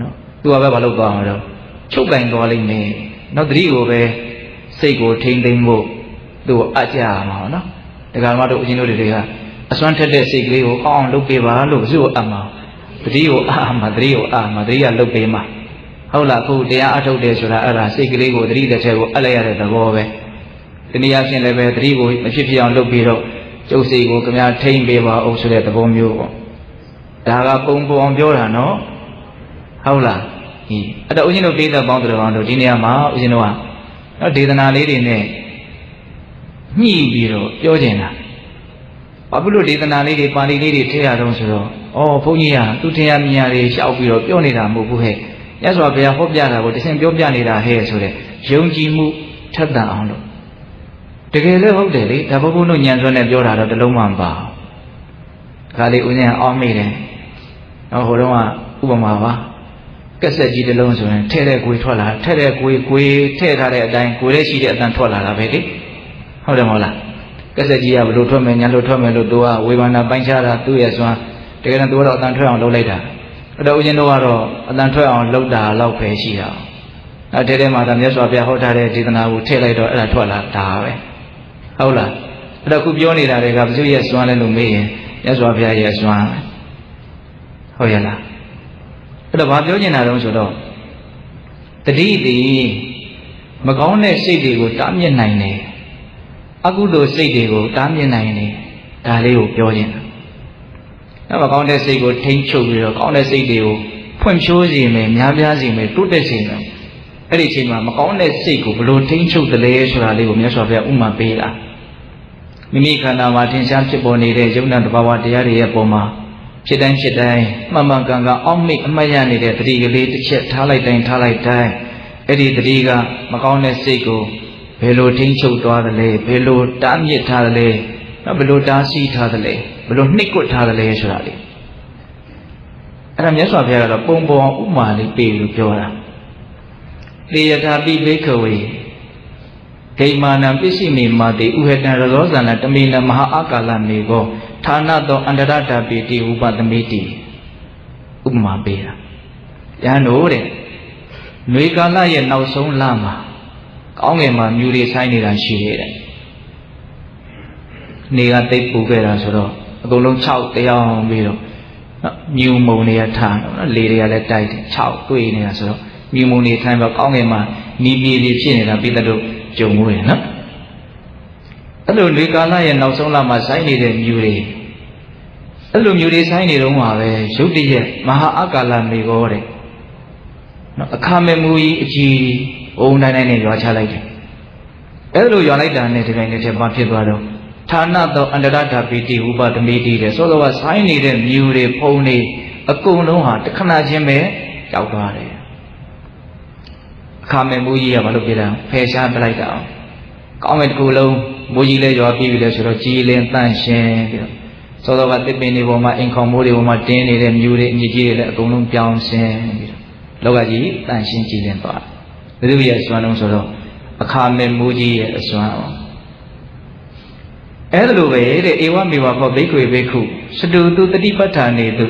နော်သူကပဲမလုပ်သွားမှာတော့ချုပ်ကင်သွားလိမ့်မယ် နောက်တတိကိုပဲစိတ်ကိုထိမ့်သိမ့်ဖို့သူ့ကိုအကြရမှာဟောနော်ဒကာမတို့အရှင်တို့တွေကအစွမ်းထက်တဲ့စိတ်ကလေးကိုအောင်းအောင်လုပ်ပေးပါလို့သူ့ကိုအမှာတတိကိုအာမှာတတိကိုအာမှာတတိကလုပ်ပေးမှာဟုတ်လားအခုတရားအထုတ်တယ်ဆိုတာအဲ့ဒါစိတ်ကလေးကိုတတိတစ်ချက်ကိုအပ်လိုက်ရတဲ့သဘောပဲဒီနေရာချင်းလည်းပဲတတိကိုမဖြစ်ဖြစ်အောင်လုပ်ပြီးတော့ကျုပ်စိတ်ကိုခမများထိမ့်ပေးပါအောင်ဆိုတဲ့သဘောမျိုးပေါ့ဒါကပုံပေါ်အောင်ပြောတာနော်ဟုတ်လား ဟီးအဲ့တော့ဦးဇင်းတို့ပိဋကပေါင်းတော်တို့ဒီနေရာမှာဦးဇင်းတို့ကနော်ဒေသနာလေးတွေနဲ့ညှိပြီးတော့ပြောကျင်တာဘာဖြစ်လို့ဒေသနာလေးတွေပါဠိလေးတွေထည့်ရတော့ဆိုတော့ဩဘုန်းကြီးကသူထင်ရမြင်ရတွေရှောက်ပြီးတော့ပြောနေတာမဟုတ်ဘူးဟဲ့မြတ်စွာဘုရားဟောပြတာကိုတရှင်ပြောပြနေတာဟဲ့ဆိုတဲ့ယုံကြည်မှုထက်သန်အောင်လို့တကယ်လည်းဟုတ်တယ်လေဒါဘုဘုတို့ညံစွန်းနဲ့ပြောတာတော့တလုံးမှမပါဘူးခါလေးဦးဇင်းအောင်မိတယ်နော်ဟိုတော့ကဥပမာပါ ကက်ဆက်ကြီးတစ်လုံးဆိုရင်ထဲတဲ့ကွေထွက်လာထဲတဲ့ကွေကွေထဲထားတဲ့အတိုင်းကွေလေးရှိတဲ့အတန်ထွက်လာတာပဲလေဟုတ်တယ်မဟုတ်လားကက်ဆက်ကြီးကဘလို့ထွက်မယ်ညာလို့ထွက်မယ်လို့သူကဝေဘာနာပိုင်းခြားတာသူ့ရဲ့စွမ်းတကယ်တော့သူကတော့အတန်ထွက်အောင်လုပ်လိုက်တာအဲ့တော့ဦးဇင်းတို့ကတော့အတန်ထွက်အောင်လုပ်တာတော့ပဲရှိတာအဲ့ထဲထဲမှာဒါမြတ်စွာဘုရားဟောထားတဲ့ဒေသနာကိုထည့်လိုက်တော့အဲ့ဒါထွက်လာတာပဲဟုတ်လားအဲ့တော့ခုပြောနေတာတွေကဘုရားရဲ့စွမ်းလဲလို့မေးရင်မြတ်စွာဘုရားရဲ့စွမ်းဟုတ်ရဲ့လား အဲ့တော့ဘာပြောချင်တာတုံးဆိုတော့တတိတိမကောင်းတဲ့စိတ်တွေကိုတားမြစ်နိုင်တယ်အကုသိုလ်စိတ်တွေကိုတားမြစ်နိုင်တယ်ဒါလေးကိုပြောချင်တာနောက်မကောင်းတဲ့စိတ်ကိုထိမ့်ချုပ်ပြီးတော့ကောင်းတဲ့စိတ်တွေကိုဖွင့်ဖြိုးစေမယ်များပြားစေမယ်တိုးတက်စေမယ်အဲ့ဒီအချိန်မှာမကောင်းတဲ့စိတ်ကိုဘလို့ထိမ့်ချုပ်တယ်လဲဆိုတာလေးကိုမြတ်စွာဘုရားဥမာပေးတာမိမိခန္ဓာမှာထင်ရှားဖြစ်ပေါ်နေတဲ့ယုံနာတဘာဝတရားတွေရဲ့ပုံမှာ ဖြစ်တိုင်းဖြစ်တိုင်းမှန်မှန်ကန်ကန်အောက်မိတ်အမှတ်ရနေတဲ့တတိကလေးတစ်ချက်ထားလိုက်တိုင်းထားလိုက်တိုင်းအဲ့ဒီတတိကမကောင်းတဲ့စိတ်ကိုဘယ်လိုထိန်းချုပ်သွားသလဲဘယ်လိုတားမြစ်ထားသလဲနော်ဘယ်လိုတားဆီးထားသလဲဘယ်လိုနှိပ်ကွပ်ထားသလဲဆိုတာလေအဲ့ဒါမြတ်စွာဘုရားကတော့ပုံပေါ်ဥမာလေးပေးလို့ပြောတာတေယထာပိဘိခဝေဒိမာနံပစ္စည်းမေမာတိဥဟတံရဇောဇာနတမေနမဟာအာကာလမေကော ဌာနသောအန္တရတပိတိဥပသမိတိဥပမာပေးတာယဟန်တို့တဲ့ຫນွေကာလရဲ့နောက်ဆုံးလမှာကောင်းငယ်မှာမြူတွေဆိုင်နေတာရှိရဲ့တဲ့နေကတိတ်ပူခဲ့တာဆိုတော့အကုန်လုံး6တရားအောင်ပြီးတော့မြူမုံတွေကထားနော်လေတွေကလည်းတိုက်တယ်6တွေ့နေတာဆိုတော့မြူမုံတွေထိုင်တော့ကောင်းငယ်မှာနီးပြေးပြေးဖြစ်နေတာပြီးတော့ကြုံမှုရနော် အဲ့လိုလေကာလရဲ့နောက်ဆုံးလမှာဆိုင်နေတဲ့မြူတွေအဲ့လိုမြူတွေဆိုင်နေတော့မှာပဲရုတ်တရက်မဟာအကာလမေကောတဲ့နော်အခါမမူကြီးအကြီးအုံတိုင်းတိုင်းနဲ့ရွာချလိုက်တယ်အဲ့လိုရွာလိုက်တာနဲ့ဒီတိုင်းနဲ့ချက်ပါဖြစ်သွားတော့ဌာနသောအန္တရဓာပိတိဥပသမိတိတဲ့စောစောကဆိုင်နေတဲ့မြူတွေဖုံးတွေအကုန်လုံးဟာတခဏချင်းပဲကြောက်သွားတယ်အခါမမူကြီးကမလုပ်ပြတာဖယ်ရှားပလိုက်တာအောင်ကောင်းမဲ့တစ်ခုလုံး မိုးကြီးလဲရွာပြီးပြီလဲဆိုတော့ကြည်လင်တန့်ရှင်းပြီးတော့သောတော်ကတစ်ပင်တွေပေါ်မှာအင်ခေါမိုးတွေပေါ်မှာတင်းနေတဲ့မြူတွေအမြင့်ကြီးတွေလည်းအကုန်လုံးပြောင်းရှင်းပြီးတော့လောကကြီးတန့်ရှင်းကြည်လင်သွားဘယ်သူရဲ့အစွမ်းလုံးဆိုတော့အခါမဲ့မိုးကြီးရဲ့အစွမ်းအောင်အဲ့ဒါလိုပဲတဲ့ဧဝမေဝဘောဘိက္ခွေဘိက္ခုစတုတုတတိပဋ္ဌာနေတု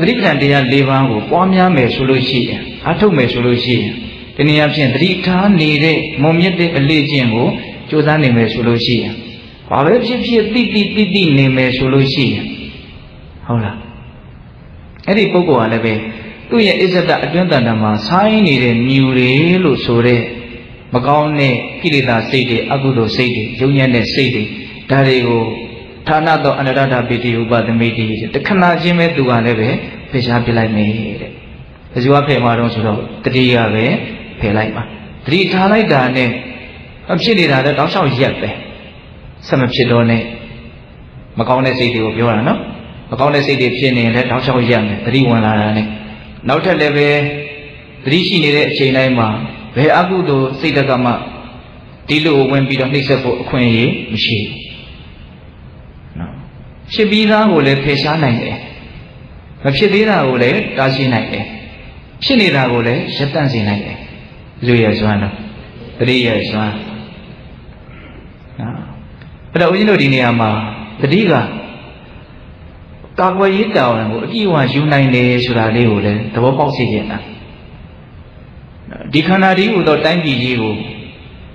သတိပဋ္ဌာန်တရား၄ပါးကိုပွားများမယ်ဆိုလို့ရှိရင်အထုတ်မယ်ဆိုလို့ရှိရင်ဒီနေရာဖြင့်သတိထားနေတဲ့မုံမြင့်တဲ့အလေးကျင့်ကို ကြိုးစားနေမယ်ဆိုလို့ရှိရင်ဘာပဲဖြစ်ဖြစ်တိတိတိတိနေမယ်ဆိုလို့ရှိရင်ဟုတ်လားအဲ့ဒီပုဂ္ဂိုလ်ကလည်းပဲသူ့ရဲ့အစ္ဆဒအတွင်းတန်တမှာဆိုင်းနေတဲ့မြူတွေလို့ဆိုတဲ့မကောင်းတဲ့ကိလေသာစိတ်တွေအကုသိုလ်စိတ်တွေယုံညံ့တဲ့စိတ်တွေဒါတွေကိုဌာနသောအနရတပိတိဥပသမိတိတခဏချင်းပဲသူကလည်းပဲဖေရှားပြလိုက်မယ်တဲ့။ဘယ်သူကဖယ်မှာတော့ဆိုတော့တတိယပဲဖယ်လိုက်ပါ။တတိထားလိုက်တာနဲ့ အဖြစ်နေတာလည်းတောက်လျှောက်ရက်ပဲ။ဆက်မဖြစ်တော့နဲ့မကောင်းတဲ့စိတ်တွေကိုပြောတာနော်။မကောင်းတဲ့စိတ်တွေဖြစ်နေရင်လည်းတောက်လျှောက်ရက်မယ်။တတိဝင်လာတာနဲ့နောက်ထပ်လည်းပဲတတိရှိနေတဲ့အချိန်တိုင်းမှာဘယ်အကုသိုလ်စိတ်တကမှဒီလိုဝင်ပြီးတော့နှိမ့်ဆက်ဖို့အခွင့်အရေးမရှိဘူးဖြစ်ပြီးသားကိုလည်းဖယ်ရှားနိုင်တယ်မဖြစ်သေးတာကိုလည်းတားဆီးနိုင်တယ်ဖြစ်နေတာကိုလည်းရပ်တန့်စေနိုင်တယ်လူရဲ့စွမ်းတော့တတိရဲ့စွမ်း နော်အဲ့တော့ဦးဇင်းတို့ဒီနေရာမှာတတိကကာကွယ်ရေးတောင်းကိုအပြည့်အဝယူနိုင်တယ်ဆိုတာလေးကိုလည်းသဘောပေါက်စေချင်တာဒီခန္ဓာဒီဟူသောတိုင်းပြည်ကြီးကို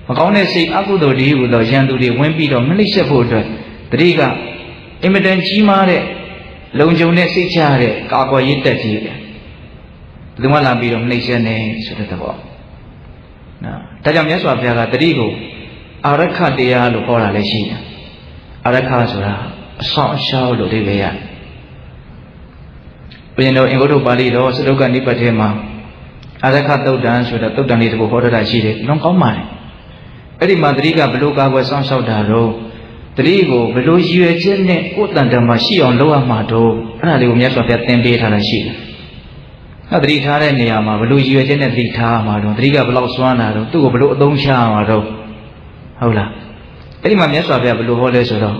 မကောင်းတဲ့စိတ်အကုသိုလ်ဒီဟူသောရန်သူတွေဝင်ပြီးတော့မနှိမ့်ဆက်ဖို့အတွက်တတိကအင်မတန်ကြီးမားတဲ့လုံခြုံတဲ့စိတ်ချရတဲ့ကာကွယ်ရေးတက်ကြီးပဲဘယ်သူမှလာပြီးတော့နှိမ့်ဆက်နေဆိုတဲ့သဘောနော်ဒါကြောင့်မြတ်စွာဘုရားကတတိကို အာရခတရားလို့ခေါ်တာလည်းရှိတယ်အာရခဆိုတာအဆောင်အရှောက်လို့ဒီပဲရဘုရင်တော်အင်္ဂုတ္တပါဠိတော်စတုကနိပတ်ထဲမှာအာရခသုတ်တံဆိုတဲ့သုတ်တံလေးတစ်ခုဟောထားတာရှိတယ်လွန်ကောင်းပါတယ်အဲ့ဒီမှာတတိကဘလို့ကာကွယ်ဆောင်ရှောက်တာတော့တတိကိုဘလို့ရည်ရွယ်ချက်နဲ့ကိုယ်တန်တမှာရှိအောင်လုပ်ရမှာတော့အဲ့ဒါလေးကိုမြတ်စွာဘုရားသင်ပေးထားတာရှိတယ်။အဲ့တတိထားတဲ့နေရာမှာဘလို့ရည်ရွယ်ချက်နဲ့တတိထားမှာတော့တတိကဘလို့စွမ်းတာတော့သူ့ကိုဘလို့အသုံးချရမှာတော့ ဟုတ်လား။အဲ့ဒီမှာမြတ်စွာဘုရားဘလို့ဟောလဲဆိုတော့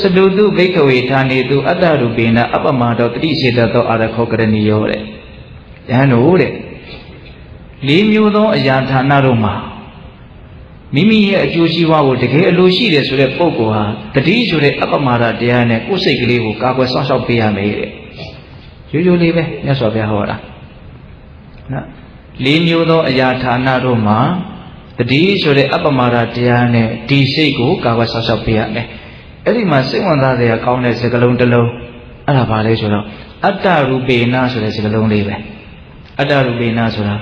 စတုတုဘိက္ခဝေဌာနေတုအတ္တရူပိနအပမတောတတိစေတသောအာရခောကရဏီယောတဲ့။ယဟန်တို့တဲ့လေးမျိုးသောအရာဌာနတို့မှာမိမိရဲ့အကျိုးရှိပွားကိုတကယ်အလိုရှိတယ်ဆိုတဲ့ပုံကောဟာတတိဆိုတဲ့အပမာဒတရားနဲ့ကိုယ်စိတ်ကလေးကိုကာကွယ်စောင့်ရှောက်ပေးရမယ်တဲ့ရိုးရိုးလေးပဲမြတ်စွာဘုရားဟောတာနော်လေးမျိုးသောအရာဌာနတို့မှာ တတိဆိုတဲ့အပမာဒတရားနဲ့ဒီစိတ်ကိုကာကွယ်စောင့်ရှောက်ပေးရမယ်အဲ့ဒီမှာစိတ်ဝင်စားစရာကောင်းတဲ့စကားလုံးတစ်လုံးအဲ့ဒါဘာလဲဆိုတော့အတ္တရူပေနဆိုတဲ့စကားလုံးလေးပဲအတ္တရူပေနဆိုတာ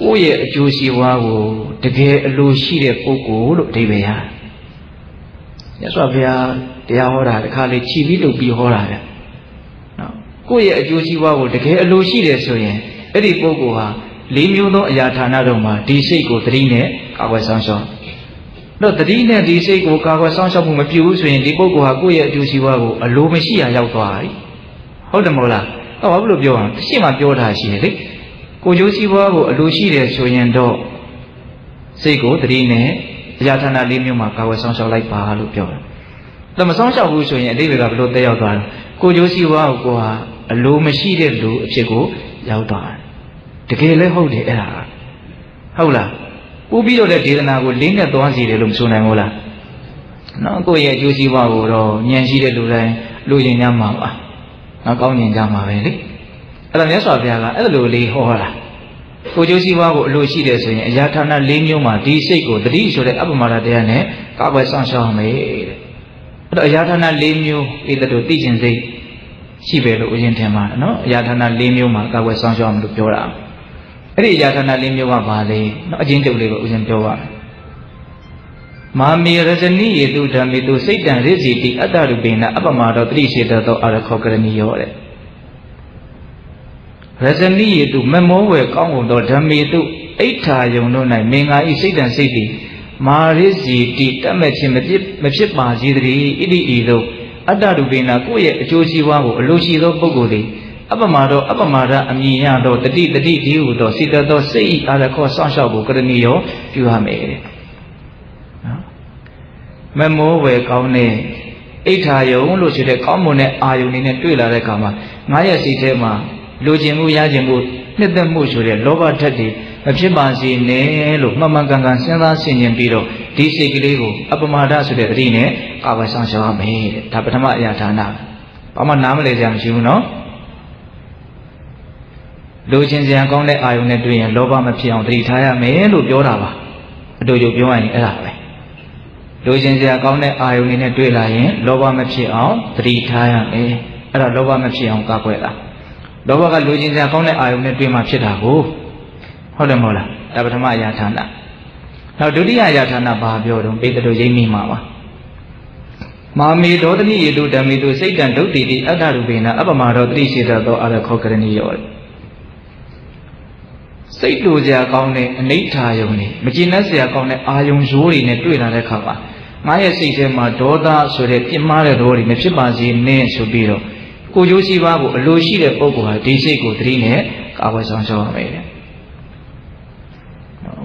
ကိုယ့်ရဲ့အကျိုးရှိပွားကိုတကယ်အလိုရှိတဲ့ပုဂ္ဂိုလ်လို့အဓိပ္ပာယ်ရတယ်။မြတ်စွာဘုရားတရားဟောတာတစ်ခါလေခြိပြီးလုပ်ပြီးဟောတာပဲ။နော်ကိုယ့်ရဲ့အကျိုးရှိပွားကိုတကယ်အလိုရှိတယ်ဆိုရင်အဲ့ဒီပုဂ္ဂိုလ်ဟာ လေးမျိုးသောအရာဌာနတို့မှာဒီစိတ်ကိုသတိနဲ့ကာကွယ်ဆောင်ရှောက်တော့တတိနဲ့ဒီစိတ်ကိုကာကွယ်ဆောင်ရှောက်မှုမပြုဘူးဆိုရင်ဒီပုဂ္ဂိုလ်ဟာကိုယ့်ရဲ့အကျိုးရှိပွားကိုအလိုမရှိရာရောက်သွားပြီ။ဟုတ်တယ်မဟုတ်လား။ဟောဘာလို့ပြောအောင်ရှင်းမှပြောတာရှိတယ်လေ။ကိုကျိုးစည်းပွားကိုအလိုရှိတယ်ဆိုရင်တော့စိတ်ကိုတတိနဲ့အရာဌာနလေးမျိုးမှာကာဝယ်ဆောင်ရှောက်လိုက်ပါလို့ပြောတယ်။ဒါမဆောင်ရှောက်ဘူးဆိုရင်အတိတ်ကဘယ်လိုတက်ရောက်သွားလဲ။ကိုကျိုးစည်းပွားကိုကိုဟာအလိုမရှိတဲ့လူအဖြစ်ကိုရောက်သွားတယ်။ တကယ်လည်းဟုတ်တယ်အဲ့ဒါ။ဟုတ်လား။ပူပြီးတော့တဲ့ဒေသနာကိုလေးနဲ့သွားစီတယ်လို့မဆိုနိုင်ဘူးလား။နော်ကိုယ့်ရဲ့အကျိုးစည်းပွားကိုတော့ဉာဏ်ရှိတဲ့လူတိုင်းလူကျင်ကြမှာပါ။နော်ကောင်းကျင်ကြမှာပဲလေ။အဲ့ဒါမြတ်စွာဘုရားကအဲ့လိုလေးဟောတာကိုကျိုးစည်းဝါးကိုအလိုရှိတယ်ဆိုရင်အရာဌာန၄မျိုးမှာဒီစိတ်ကိုတတိဆိုတဲ့အပမဒတရားနဲ့ကာကွယ်ဆောင်ရှောက်အောင်မယ်တဲ့အဲ့တော့အရာဌာန၄မျိုးဧတတို့သိကျင်စိတ်ရှိပဲလို့ဦးဇင်းထင်ပါနော်အရာဌာန၄မျိုးမှာကာကွယ်ဆောင်ရှောက်အောင်လို့ပြောတာ အဲ့ဒီအရာဌာန၄မျိုးကဘာလဲနော်အချင်းတုပ်လေးကိုဦးဇင်းပြောပါမာမေရဇနိယေတုဓမ္မေတုစိတ်တံရိစီတိအတ္တရူပိနအပမဒောတတိစေတသောအာရခောကရဏီယောတဲ့ရဇနိယေတုမမောဝယ်ကောင်းကုန်သောဓမ္မေတုအိဋ္ဌာယုံတို့၌မင်္ဂာဤစိတ်တံစိတ်သည်မာရိစီတိတတ်မဲ့ခြင်းမဖြစ်မဖြစ်ပါစေတည်းဣတိဤသို့အတ္တရူပိနာကိုယ့်ရဲ့အကျိုးစီးပွားကိုအလိုရှိသောပုဂ္ဂိုလ်သည် အပမာတော့အပမာဒအမြင်ရသောတတိတတိဒီဟုသောစိတသောစိတ်ဤအာရခောစောင့်ရှောက်ဖို့ကရဏီယောပြုရမယ်တဲ့နော်မမိုးဝယ်ကောင်းတဲ့အိဋ္ဌာယုံလို့ဆိုတဲ့ကောင်းမွန်တဲ့အာယုန်နေနဲ့တွေ့လာတဲ့အခါမှာငါရဲ့စိတ်ထဲမှာလိုချင်မှုရချင်မှုနှစ်သက်မှုဆိုတဲ့လောဘဓာတ်တွေမဖြစ်ပါစေနဲ့လို့မှန်မှန်ကန်ကန်စဉ်းစားဆင်ခြင်ပြီးတော့ဒီစိတ်ကလေးကိုအပမဒဆိုတဲ့အသတိနဲ့ကာဝယ်ဆောင်ရှောက်ရမယ်တဲ့ဒါပထမအရာဌာနဘာမှနားမလည်ကြမရှိဘူးနော် လိုချင်စရာကောင်းတဲ့အာယုန်နဲ့တွေ့ရင်လောဘမဖြစ်အောင်တတိထားရမယ်လို့ပြောတာပါအတူတူပြောရရင်အဲ့ဒါပဲလိုချင်စရာကောင်းတဲ့အာယုန်တွေနဲ့တွေ့လာရင်လောဘမဖြစ်အောင်တတိထားရမယ်အဲ့ဒါလောဘမဖြစ်အောင်ကာကွယ်တာလောဘကလိုချင်စရာကောင်းတဲ့အာယုန်နဲ့တွေ့မှဖြစ်တာကိုဟုတ်တယ်မဟုတ်လားဒါပထမအရာဌာနနောက်ဒုတိယအရာဌာနဘာပြောတော့ပေတတို့ရိမ့်မိမှာပါမာမေဒေါသနိယေတုဓမ္မေတုစိတ်တံဒုတ်တိတိအတ္တရူပေနအပမရောတတိရှိတသောအရခောကရဏီယော စိတ်လိုစရာကောင်းတဲ့အနိဋ္ဌာယုံနေမကျင်တတ်စရာကောင်းတဲ့အာယုံရိုးတွေနဲ့တွေ့လာတဲ့အခါမှာငါရဲ့စိတ်ထဲမှာဒေါသဆိုတဲ့ပြင်းမာတဲ့သဘောတွေမဖြစ်ပါစေနဲ့ဆိုပြီးတော့ကိုကျိုးစီးပွားကိုအလိုရှိတဲ့ပုဂ္ဂိုလ်ဟာဒီစိတ်ကိုသတိနဲ့ကာဝယ်ဆောင်ရှောက်ရမယ်တဲ့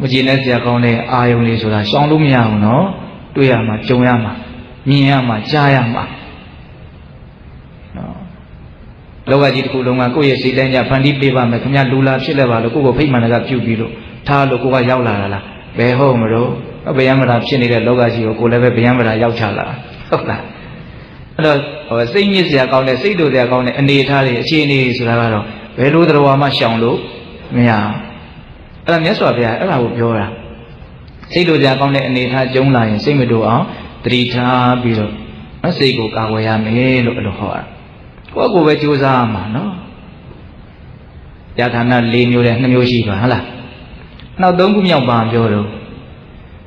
မကျင်တတ်စရာကောင်းတဲ့အာယုံတွေဆိုတာရှောင်လို့မရဘူးနော်တွေ့ရမှာကြုံရမှာမြင်ရမှာကြားရမှာနော် လောကကြီးတစ်ခုလုံးကကိုယ့်ရဲ့စိတ်တိုင်းကြဖန်တီးပေးပါမယ်ခင်ဗျလူလာဖြစ်လဲပါလို့ကိုယ့်ကိုဖိတ်မှန်တကပြုတ်ပြီးလို့ထားလို့ကိုကရောက်လာတာလားဘယ်ဟုတ်မလို့ဗျယံမရာဖြစ်နေတဲ့လောကကြီးကိုကိုလည်းပဲဗျယံမရာရောက်ချလာဟုတ်လားအဲ့တော့ဟိုစိတ်ညစ်စရာကောင်းတဲ့စိတ်တို့စရာကောင်းတဲ့အနေအထားတွေအခြေအနေတွေဆိုတာကတော့ဘယ်လိုတော်မှရှောင်လို့မရအဲ့ဒါမြတ်စွာဘုရားအဲ့ဒါကိုပြောတာစိတ်တို့စရာကောင်းတဲ့အနေအထားကျုံလာရင်စိတ်မတူအောင်တတိထားပြီးတော့စိတ်ကိုကာကွယ်ရမယ်လို့အဲ့လိုဟောတာ ကိုယ့်ကိုယ်ပဲကြိုးစားရမှာနော်ယထာဏ၄မျိုးနဲ့2မျိုးရှိပါဟုတ်လားနောက်၃ခုမြောက်ပါပြောတော့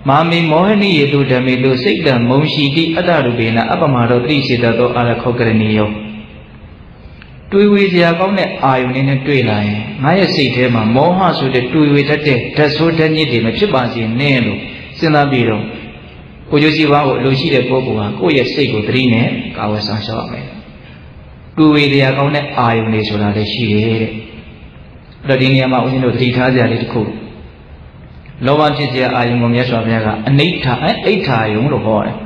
မာမီမောဟနိယေတုဓမေတုစိတ်တံမုံရှိတိအတ္တရူပေနအပမရောတိစေတသောအာရခောကရဏီယောတွေးဝေစရာကောင်းတဲ့အာယုန်နဲ့တွေ့လာရင်ငါရဲ့စိတ်ထဲမှာမောဟဆိုတဲ့တွေးဝေတတ်တဲ့ဓာတ်ဆိုးဓာတ်ညစ်တွေမဖြစ်ပါစေနဲ့လို့စဉ်းစားပြီးတော့ကိုကျိုးစီပွားကိုအလိုရှိတဲ့ပုဂ္ဂိုလ်ဟာကိုယ့်ရဲ့စိတ်ကိုသတိနဲ့ကာဝယ်ဆောင်ရှောက်ရမယ် တွေးဝေစရာကောင်းတဲ့အာယုန်တွေဆိုတာလည်းရှိတယ်တဲ့အဲ့တော့ဒီနေရာမှာဦးဇင်းတို့သတိထားစရာလေးတစ်ခုလောဘဖြစ်စေအာယုံကိုမြတ်စွာဘုရားကအနိဋ္ဌအဲအိဋ္ဌာယုံလို့ဟောတယ်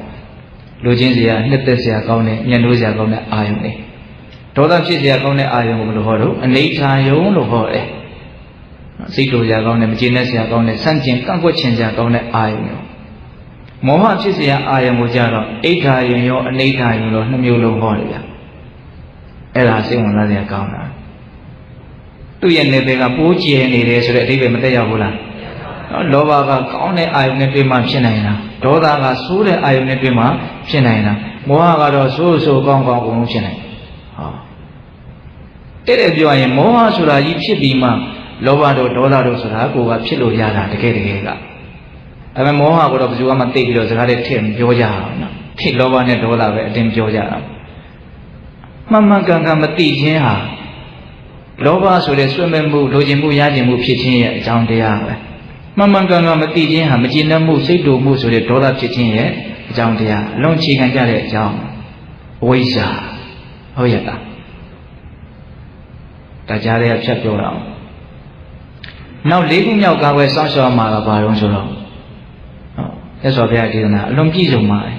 လူချင်းစရာနှစ်သက်စရာကောင်းတဲ့ညံ့လို့စရာကောင်းတဲ့အာယုံတွေဒေါသဖြစ်စရာကောင်းတဲ့အာယုံကိုဘယ်လိုဟောတော့အနိဋ္ဌာယုံလို့ဟောတယ်စိတ်လိုစရာကောင်းတဲ့မကျေနပ်စရာကောင်းတဲ့ဆန့်ကျင်ကန့်ကွက်ခြင်းစရာကောင်းတဲ့အာယုံတွေမောဟဖြစ်စရာအာယုံကိုကြတော့အိဋ္ဌာယုံရောအနိဋ္ဌာယုံရောနှစ်မျိုးလုံးဟောတယ်ဗျ အဲ့ဒါစိတ်ဝင်စားစရာကောင်းတာသူ့ရဲ့နေပေကပိုးကျဲနေတယ်ဆိုတဲ့အဓိပ္ပာယ်မသက်ရောက်ဘူးလားနော်လောဘကကောင်းတဲ့အာယုန်နဲ့တွေ့မှဖြစ်နိုင်တာဒေါသကဆိုးတဲ့အာယုန်နဲ့တွေ့မှဖြစ်နိုင်တာမောဟကတော့ဆိုးဆိုးကောင်းကောင်းအကုန်လုံးဖြစ်နိုင်ဟောတဲ့တဲ့ပြောရင်မောဟဆိုတာကြီးဖြစ်ပြီးမှလောဘတို့ဒေါသတို့ဆိုတာကိုကဖြစ်လို့ရတာတကယ်တကယ်ကဒါပေမဲ့မောဟကတော့ဘယ်သူမှမသိပြီးတော့စကားတွေထည့်မပြောကြအောင်နော်ထည့်လောဘနဲ့ဒေါသပဲအတင်းပြောကြတာ မှန်မှန်ကန်ကန်မသိခြင်းဟာလောဘဆိုတဲ့စွန့်မဲ့မှုလိုချင်မှုရချင်မှုဖြစ်ခြင်းရဲ့အကြောင်းတရားပဲမှန်မှန်ကန်ကန်မသိခြင်းဟာမကျေနပ်မှုစိတ်တူမှုဆိုတဲ့ဒေါသဖြစ်ခြင်းရဲ့အကြောင်းတရားအလုံးအခြေခံကြတဲ့အကြောင်းအဝိဇ္ဇာဟုတ်ရဲ့လားဒါကြားတဲ့ဖြတ်ပြောတာအောင်နောက်လေးခုမြောက်ကားပဲစောင့်ရှောက်မှာကဘာလို့ဆိုတော့ဟုတ်ရသော်ဘုရားဒေသနာအလွန်ပြည့်စုံပါတယ်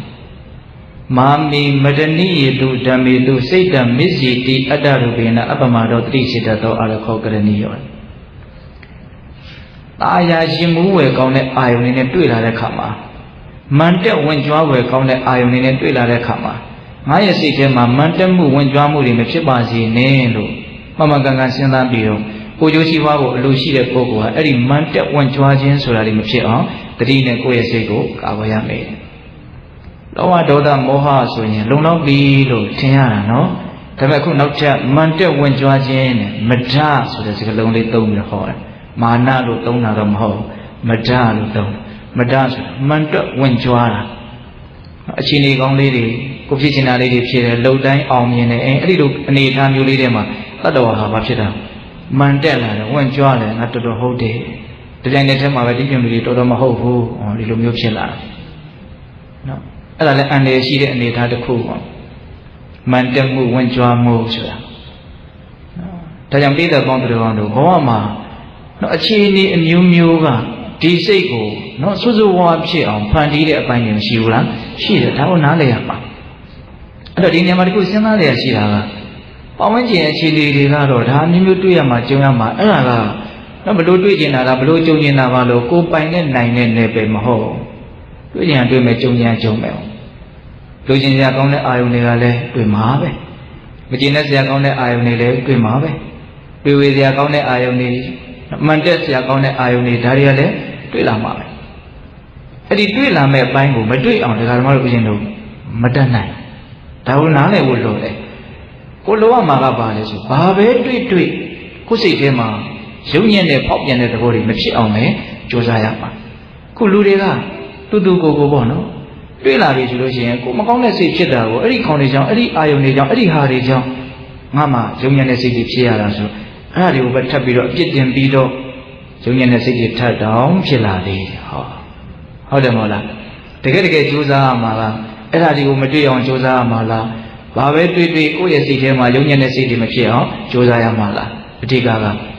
မာမီမတဏိယေတုဓမ္မေတုစိတ်တမစ္စီတိအတ္တရူပေနအပမတောတိစိတသောအရခောကရဏီယောตาယာရှင်မူးဝယ်ကောင်းတဲ့အာယုန်နဲ့တွေ့လာတဲ့ခါမှာမန်တက်ဝင်ကြွားဝယ်ကောင်းတဲ့အာယုန်နဲ့တွေ့လာတဲ့ခါမှာငါရဲ့စိတ်ထဲမှာမန်တက်မှုဝင်ကြွားမှုတွေမဖြစ်ပါစေနဲ့လို့မမကန်ကန်စဉ်းစားပြီးတော့ကိုကျိုးရှိပါကိုအလိုရှိတဲ့ပုဂ္ဂိုလ်ဟာအဲ့ဒီမန်တက်ဝင်ကြွားခြင်းဆိုတာတွေမဖြစ်အောင်တတိနဲ့ကိုယ့်ရဲ့စိတ်ကိုကာကွယ်ရမယ် လောဘဒေါသမောဟဆိုရင်လုံလောက်ပြီလို့ထင်ရတာနော်ဒါပေမဲ့အခုနောက်ထပ်မန်တက်ဝင်ကြွားခြင်းနဲ့မဒဆိုတဲ့စကားလုံးလေးသုံးပြီးဟောတယ်မာနလို့သုံးတာတော့မဟုတ်မဒလို့သုံးမဒဆိုတာမန်တက်ဝင်ကြွားတာအချိန်လေးကောင်းလေးတွေကိုဖြစ်ချင်တာလေးတွေဖြစ်တယ်လှုပ်တိုင်းအောင်မြင်တယ်အဲအဲ့ဒီလိုအနေအထားမျိုးလေးတွေမှာတတ္တဝါဟာဘာဖြစ်တာမန်တက်လာတယ်ဝင်ကြွားတယ်ငါတော်တော်ဟုတ်တယ်ဒီတိုင်းနဲ့ထဲမှာပဲဒီပြင်လူတွေတော်တော်မဟုတ်ဘူးဟောဒီလိုမျိုးဖြစ်လာတယ်နော် အဲ့ဒါလည်းအန္တရာယ်ရှိတဲ့အနေအထားတစ်ခုပေါ့မန်တက်မှုဝင်ကြွားမှုဆိုတာဒါကြောင့်ပိဋကပေါင်းသူတော်တို့ဘဝမှာနော်အခြေအနေအမျိုးမျိုးကဒီစိတ်ကိုနော်စွစွဝါဖြစ်အောင်ဖန်တီးတဲ့အပိုင်းတွေမရှိဘူးလားရှိတယ်ဒါကိုနားလည်ရမှာအဲ့တော့ဒီနေရာမှာတခုစဉ်းစားရရှိတာကပတ်ဝန်းကျင်အခြေအနေတွေကတော့ဒါမျိုးမျိုးတွေ့ရမှာကြုံရမှာအဲ့ဒါကတော့ဘလို့တွေ့ကျင်တာလားဘလို့ကြုံကျင်တာပါလို့ကိုပိုင်နဲ့နိုင်တဲ့နယ်ပယ်မဟုတ် တွေ့ကျင်တွေ့မယ်ကြုံကျင်ကြုံမယ်လူချင်းစရာကောင်းတဲ့အာယုန်တွေကလည်းတွေ့မှာပဲမကျင်တဲ့စရာကောင်းတဲ့အာယုန်တွေလည်းတွေ့မှာပဲတွေ့ဝေစရာကောင်းတဲ့အာယုန်တွေမှန်တဲ့စရာကောင်းတဲ့အာယုန်တွေဒါတွေကလည်းတွေ့လာမှာပဲအဲ့ဒီတွေ့လာမဲ့အပိုင်းကိုမတွေ့အောင်ဒကာဓမ္မတို့ဥရှင်တို့မတတ်နိုင်ဒါကိုနားလည်ဖို့လိုတယ်ကိုလိုရမှာကပါလဲဆိုဘာပဲတွေ့တွေ့ကိုယ်စိတ်ထဲမှာရုံညံ့တဲ့ပေါက်ပြန်တဲ့သဘောတွေမဖြစ်အောင်ပဲကြိုးစားရမှာခုလူတွေက တူတူကိုကိုပေါ့နော်တွေ့လာပြီဆိုလို့ရှိရင်ကိုမကောင်းတဲ့စိတ်ဖြစ်တာကိုအဲ့ဒီခေါင်းတွေကြောင့်အဲ့ဒီအာယုန်တွေကြောင့်အဲ့ဒီဟာတွေကြောင့်ငါမှရုံညံ့တဲ့စိတ်တွေဖြစ်ရတာဆိုအဲ့ဒါတွေကိုပဲထပ်ပြီးတော့အပြစ်တင်ပြီးတော့ရုံညံ့တဲ့စိတ်တွေထပ်တောင်ဖြစ်လာသေးတယ်ဟောဟုတ်တယ်မဟုတ်လားတကယ်တကယ်ကြိုးစားရမှာလားအဲ့ဒါတွေကိုမတွေ့အောင်ကြိုးစားရမှာလားဘာပဲတွေ့တွေ့ကိုယ့်ရဲ့စိတ်ထဲမှာယုံညံ့တဲ့စိတ်တွေမဖြစ်အောင်ကြိုးစားရမှာလားအဓိကက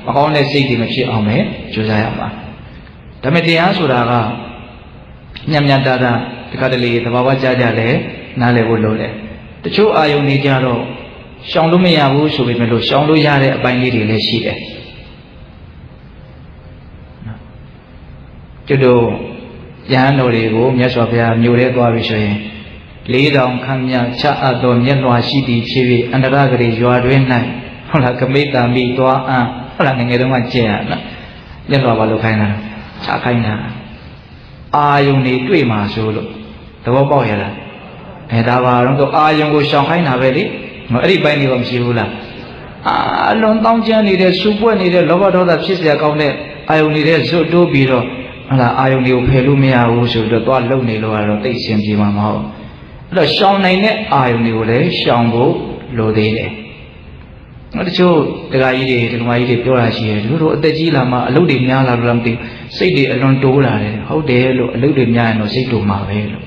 မကောင်းတဲ့စိတ်တွေမဖြစ်အောင်ပဲကြိုးစားရမှာဒါပေမဲ့တရားဆိုတာက ညံ့ညံ့တာတာတခါတလေသဘာဝကြကြလဲနားလည်ဖို့လိုတယ်တချို့အာယုန်တွေကြတော့ရှောင်လို့မရဘူးဆိုပေမဲ့လို့ရှောင်လို့ရတဲ့အပိုင်းလေးတွေလည်းရှိတယ်ကျွတ်တို့ယဟန်တော်တွေကိုမြတ်စွာဘုရားမြို့ထဲသွားပြီဆိုရင်လေးတောင်ခမ်းမြချအပ်တော်မျက်လွှာရှိသည်ဖြစ်၍အန္တရဂရေရွာတွင်၌ဟုတ်လားကမိတ္တမိသွားအံဟုတ်လားငငယ်တုန်းကကျင့်ရနော်မျက်လွှာဘာလို့ခိုင်းတာချခိုင်းတာ အာယုန်နေတွေ့မှာဆိုလို့သဘောပေါက်ရလားအဲဒါပါတော့အာယုန်ကိုရှောင်ခိုင်းတာပဲလေမအဲ့ဒီပိုင်းလေးတော့မရှိဘူးလားအာအလွန်တောင်းကျမ်းနေတဲ့စူပွက်နေတဲ့လောဘဒေါသဖြစ်เสียကောင်းတဲ့အာယုန်နေတဲ့ဇွတ်တိုးပြီးတော့ဟုတ်လားအာယုန်တွေကိုဖယ်လို့မရဘူးဆိုတော့သွားလုံနေလို့ကတော့သိရှင်ပြေမှာမဟုတ်အဲ့တော့ရှောင်နိုင်တဲ့အာယုန်တွေကိုလည်းရှောင်ဖို့လိုသေးတယ်တချို့ဒကာကြီးတွေဒကာမကြီးတွေပြောတာရှိတယ်သူတို့အသက်ကြီးလာမှအလုပ်တွေများလာလို့လားမသိဘူး စိတ်တွေအလွန်တိုးလာတယ်ဟုတ်တယ်လို့အလုပ်တွေများရင်တော့စိတ်တိုးမှာပဲလို့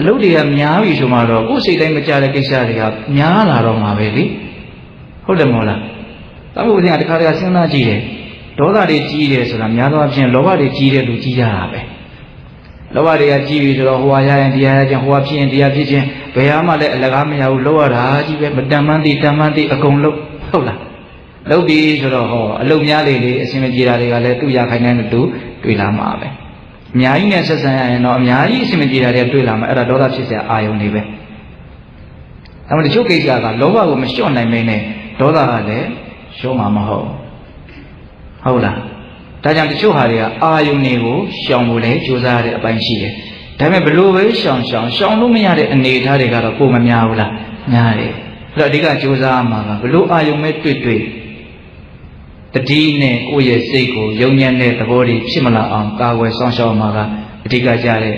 အလုပ်တွေကများပြီဆိုမှတော့ကိုယ်စိတ်တိုင်းမကြတဲ့ကိစ္စတွေကများလာတော့မှာပဲလေဟုတ်တယ်မဟုတ်လားတောင်းဖို့စဉ်ကတခါတခါစဉ်းစားကြည့်တယ်ဒေါသတွေကြီးတယ်ဆိုတာများသောအားဖြင့်လောဘတွေကြီးတယ်လို့ကြီးကြတာပဲလောဘတွေကကြီးပြီဆိုတော့ဟိုဟာရရင်တရားရခြင်းဟိုဟာဖြစ်ရင်တရားဖြစ်ခြင်းဘယ်ဟာမှလည်းအလကားမရဘူးလောရတာကြီးပဲမတန်မှန်းသိတန်မှန်းသိအကုန်လုံးဟုတ်လား လုပ်ပြီဆိုတော့ဟောအလုပ်များလေလေအစင်မပြေတာတွေကလည်းသူ့ရခိုင်တဲ့တူတွေ့လာမှာပဲအများကြီးနဲ့ဆက်ဆံရရင်တော့အများကြီးအစင်မပြေတာတွေတွေ့လာမှာအဲ့ဒါဒေါသဖြစ်စရာအာယုန်တွေပဲဒါမှမဟုတ်တချို့ကိစ္စကလောဘကိုမလျှော့နိုင်မင်းနဲ့ဒေါသကလည်းလျှော့မှာမဟုတ်ဟုတ်လားဒါကြောင့်တချို့ဟာတွေကအာယုန်တွေကိုရှောင်ဖို့လည်းကြိုးစားရတဲ့အပိုင်းရှိတယ်ဒါပေမဲ့ဘလို့ပဲရှောင်ရှောင်ရှောင်လို့မရတဲ့အနေအထားတွေကတော့ကိုယ်မများဘူးလားများတယ်အဲ့တော့အဓိကကြိုးစားမှာကဘလို့အာယုန်ပဲတွေ့တွေ့ တတိနဲ့ကိုယ့်ရဲ့စိတ်ကိုယုံညံ့တဲ့သဘောတွေဖြစ်မလာအောင်ကာကွယ်ဆောင်ရှောက်မှာကအဓိကကြတဲ့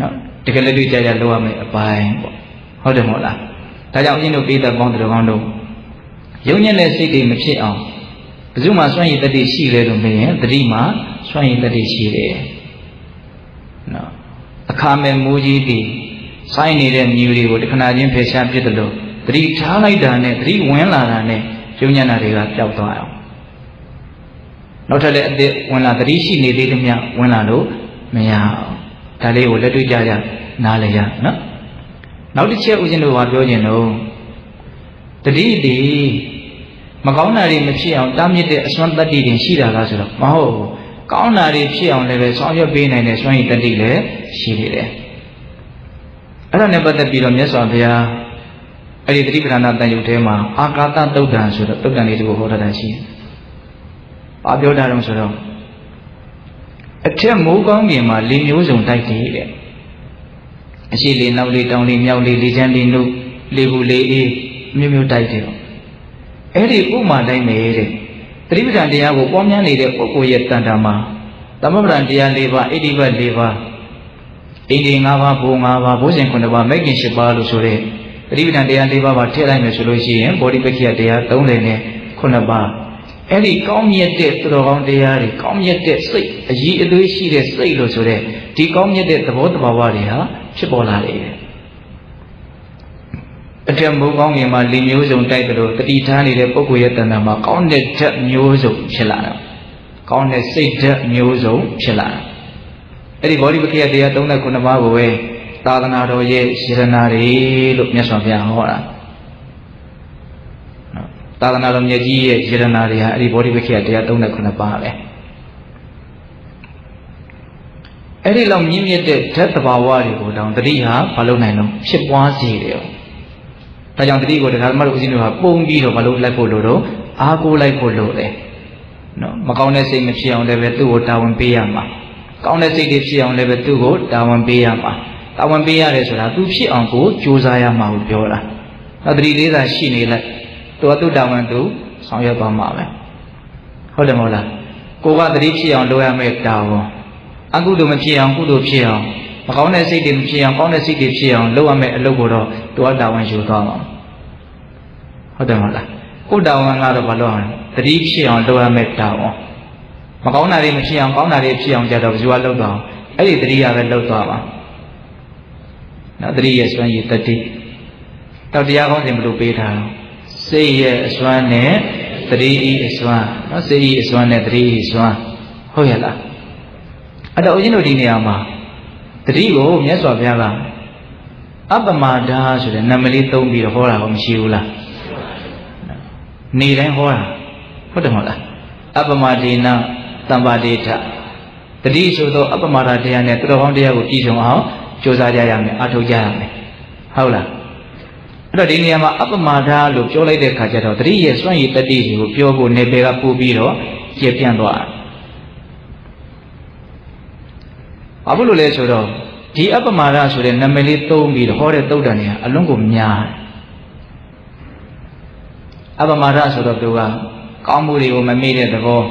နော်တကယ်လည်းတွေ့ကြကြလောက်ရမယ်အပိုင်းပေါ့ဟုတ်တယ်မဟုတ်လားဒါကြောင့်အင်းတို့ပိဋကပေါင်းတော်ကောင်းတို့ယုံညံ့တဲ့စိတ်တွေမဖြစ်အောင်ဘယ်သူမှစွန့်ရည်တတိရှိလဲလို့မင်းရင်တတိမှစွန့်ရည်တတိရှိတယ်နော်အခါမဲ့မူကြီးပြီးစိုင်းနေတဲ့မြူတွေကိုတခဏချင်းဖယ်ရှားပြစ်တယ်လို့တတိထားလိုက်တာနဲ့တတိဝင်လာတာနဲ့ယုံညံ့တာတွေကပျောက်သွားအောင် နောက်ထပ်လည်းအစ်ဝင်လာတတိရှိနေသေးတယ်မြဝင်လာလို့မရအောင်ဒါလေးကိုလက်တွေ့ကြကြနားလည်ရနော်နောက်တစ်ချက်ဦးဇင်းတို့ကပြောခြင်းတော့တတိတိမကောင်းတာတွေမဖြစ်အောင်တားမြစ်တဲ့အစွမ်းတတ္တိတွေရှိတာလားဆိုတော့မဟုတ်ဘူးကောင်းတာတွေဖြစ်အောင်လည်းပဲဆောင်ရွက်ပေးနိုင်တဲ့စွမ်းရည်တတ္တိလည်းရှိနေတယ်အဲ့ဒါနဲ့ပတ်သက်ပြီးတော့မြတ်စွာဘုရားအဲ့ဒီသတိပဋ္ဌာန်တန်ရုပ်ထဲမှာအာကာသတုတ်တံဆိုတော့တုတ်တံလေးတခုဟောထားတာရှိတယ်။ ဘာပြောတာလဲဆိုတော့အထက်မိုးကောင်းပြင်မှာလေမျိုးစုံတိုက်တယ်တဲ့အရှိလေနောက်လေတောင်လေမြောက်လေလေချမ်းလေနှုတ်လေဘူးလေအေးမျိုးမျိုးတိုက်တယ်အဲ့ဒီဥမာတိုင်းပဲတဲ့သတိပဋ္ဌာန်တရားကိုပွားများနေတဲ့ပုဂ္ဂိုလ်ရဲ့တန်တာမှာသမဗ္ဗံတရား၄ပါးဣတိဘတ်၄ပါးအိန္ဒိ၅ပါးဘုံ၅ပါးဘုဇင်9ပါးမဂ္ဂင်10ပါးလို့ဆိုတဲ့သတိပဋ္ဌာန်တရား၄ပါးပါထည့်လိုက်မယ်ဆိုလို့ရှိရင်ဗောဓိပက္ခိယတရား30နဲ့9ပါး အဲ့ဒီကောင်းမြတ်တဲ့သူတော်ကောင်းတရားတွေကောင်းမြတ်တဲ့စိတ်အကြီးအသေးရှိတဲ့စိတ်လို့ဆိုတဲ့ဒီကောင်းမြတ်တဲ့သဘောတဘာဝတွေဟာဖြစ်ပေါ်လာတယ်အထက်မိုးကောင်းငင်မှာလေမျိုးစုံတိုက်တယ်လို့တတိထားနေတဲ့ပုဂ္ဂိုလ်ရဲ့တဏ္ဍာမှာကောင်းတဲ့ဓာတ်မျိုးစုံဖြစ်လာတာကောင်းတဲ့စိတ်ဓာတ်မျိုးစုံဖြစ်လာတာအဲ့ဒီဗောဓိပက္ခယတရား39ပါးကိုပဲသာသနာတော်ရဲ့ယရနာတွေလို့မြတ်စွာဘုရားဟောတာနော် သာသနာတော်မြတ်ကြီးရဲ့ယရနာတွေဟာအဲ့ဒီဗောဓိပက္ခယတရား39ပါးပဲအဲ့ဒီလောက်မြင့်မြတ်တဲ့ဓာတ်တဘာဝတွေကိုတောင်တတိဟာမလုပ်နိုင်တော့ဖြစ်ပွားစေတယ်။ဒါကြောင့်တတိကိုတရားဓမ္မတို့ဦးဇင်းတို့ဟာပုံပြီးတော့မလုပ်လိုက်ဖို့လို့တော့အားကိုးလိုက်ဖို့လို့တယ်။နော်မကောင်းတဲ့စိတ်မဖြစ်အောင်လည်းပဲသူ့ကိုတာဝန်ပေးရမှာ။ကောင်းတဲ့စိတ်တွေဖြစ်အောင်လည်းပဲသူ့ကိုတာဝန်ပေးရမှာ။တာဝန်ပေးရတယ်ဆိုတာသူဖြစ်အောင်ကိုကြိုးစားရမှာကိုပြောတာ။နောက်တတိလေးသာရှိနေလိုက် သူကသူ့တာဝန်သူဆောင်ရွက်သွားမှာပဲ။ဟုတ်တယ်မဟုတ်လား။ကိုကတတိဖြစ်အောင်လုပ်ရမယ့်တာဝန်အကုသိုလ်မဖြစ်အောင်ကုသိုလ်ဖြစ်အောင်မကောင်းတဲ့စိတ်တွေမဖြစ်အောင်ကောင်းတဲ့စိတ်တွေဖြစ်အောင်လုပ်ရမယ့်အလုပ်ကိုတော့သူကတာဝန်ယူသွားမှာဟုတ်တယ်မဟုတ်လားကိုတာဝန်ကတော့ဘာလို့အောင်တတိဖြစ်အောင်လုပ်ရမယ့်တာဝန်မကောင်းတာတွေမဖြစ်အောင်ကောင်းတာတွေဖြစ်အောင်ကြတော့ဘယ်သူကလုပ်သွားအောင်အဲ့ဒီတတိကပဲလုပ်သွားမှာနော်တတိရဲ့စွမ်းရည်တတိတော့တရားကောင်းစဉ်ဘယ်လိုပေးထားလဲ စိတ်ရဲ့အစွမ်းနဲ့တတိဤအစွမ်းနော်စိတ်ဤအစွမ်းနဲ့တတိဤအစွမ်းဟုတ်ရဲ့လားအဲ့တော့ဦးဇင်းတို့ဒီနေရာမှာတတိကိုမြတ်စွာဘုရားကအပမဒါဆိုတဲ့နာမလေးသုံးပြီးတော့ဟောတာကောမရှိဘူးလားနေတိုင်းဟောတာဟုတ်တယ်မဟုတ်လားအပမဒေနတမ္ပါဒေထတတိဆိုသောအပမဒါတရားနဲ့သူတော်ကောင်းတရားကိုပြည့်စုံအောင်ကြိုးစားကြရမယ်အထောက်ကြရမယ်ဟုတ်လား အဲ့တော့ဒီနေရာမှာအပမဒါလို့ပြောလိုက်တဲ့ခါကျတော့တတိရဲ့စွန့်ရည်တတိကိုပြောဖို့နေပေကပို့ပြီးတော့ကျေပြန့်သွားတယ်ဘာဖြစ်လို့လဲဆိုတော့ဒီအပမာဒဆိုတဲ့နာမည်လေးသုံးပြီးတော့ဟောတဲ့သုတ်တန်တွေကအလွန်ကိုများတယ်အပမာဒဆိုတော့သူကကောင်းမှုတွေကိုမမေ့တဲ့သဘော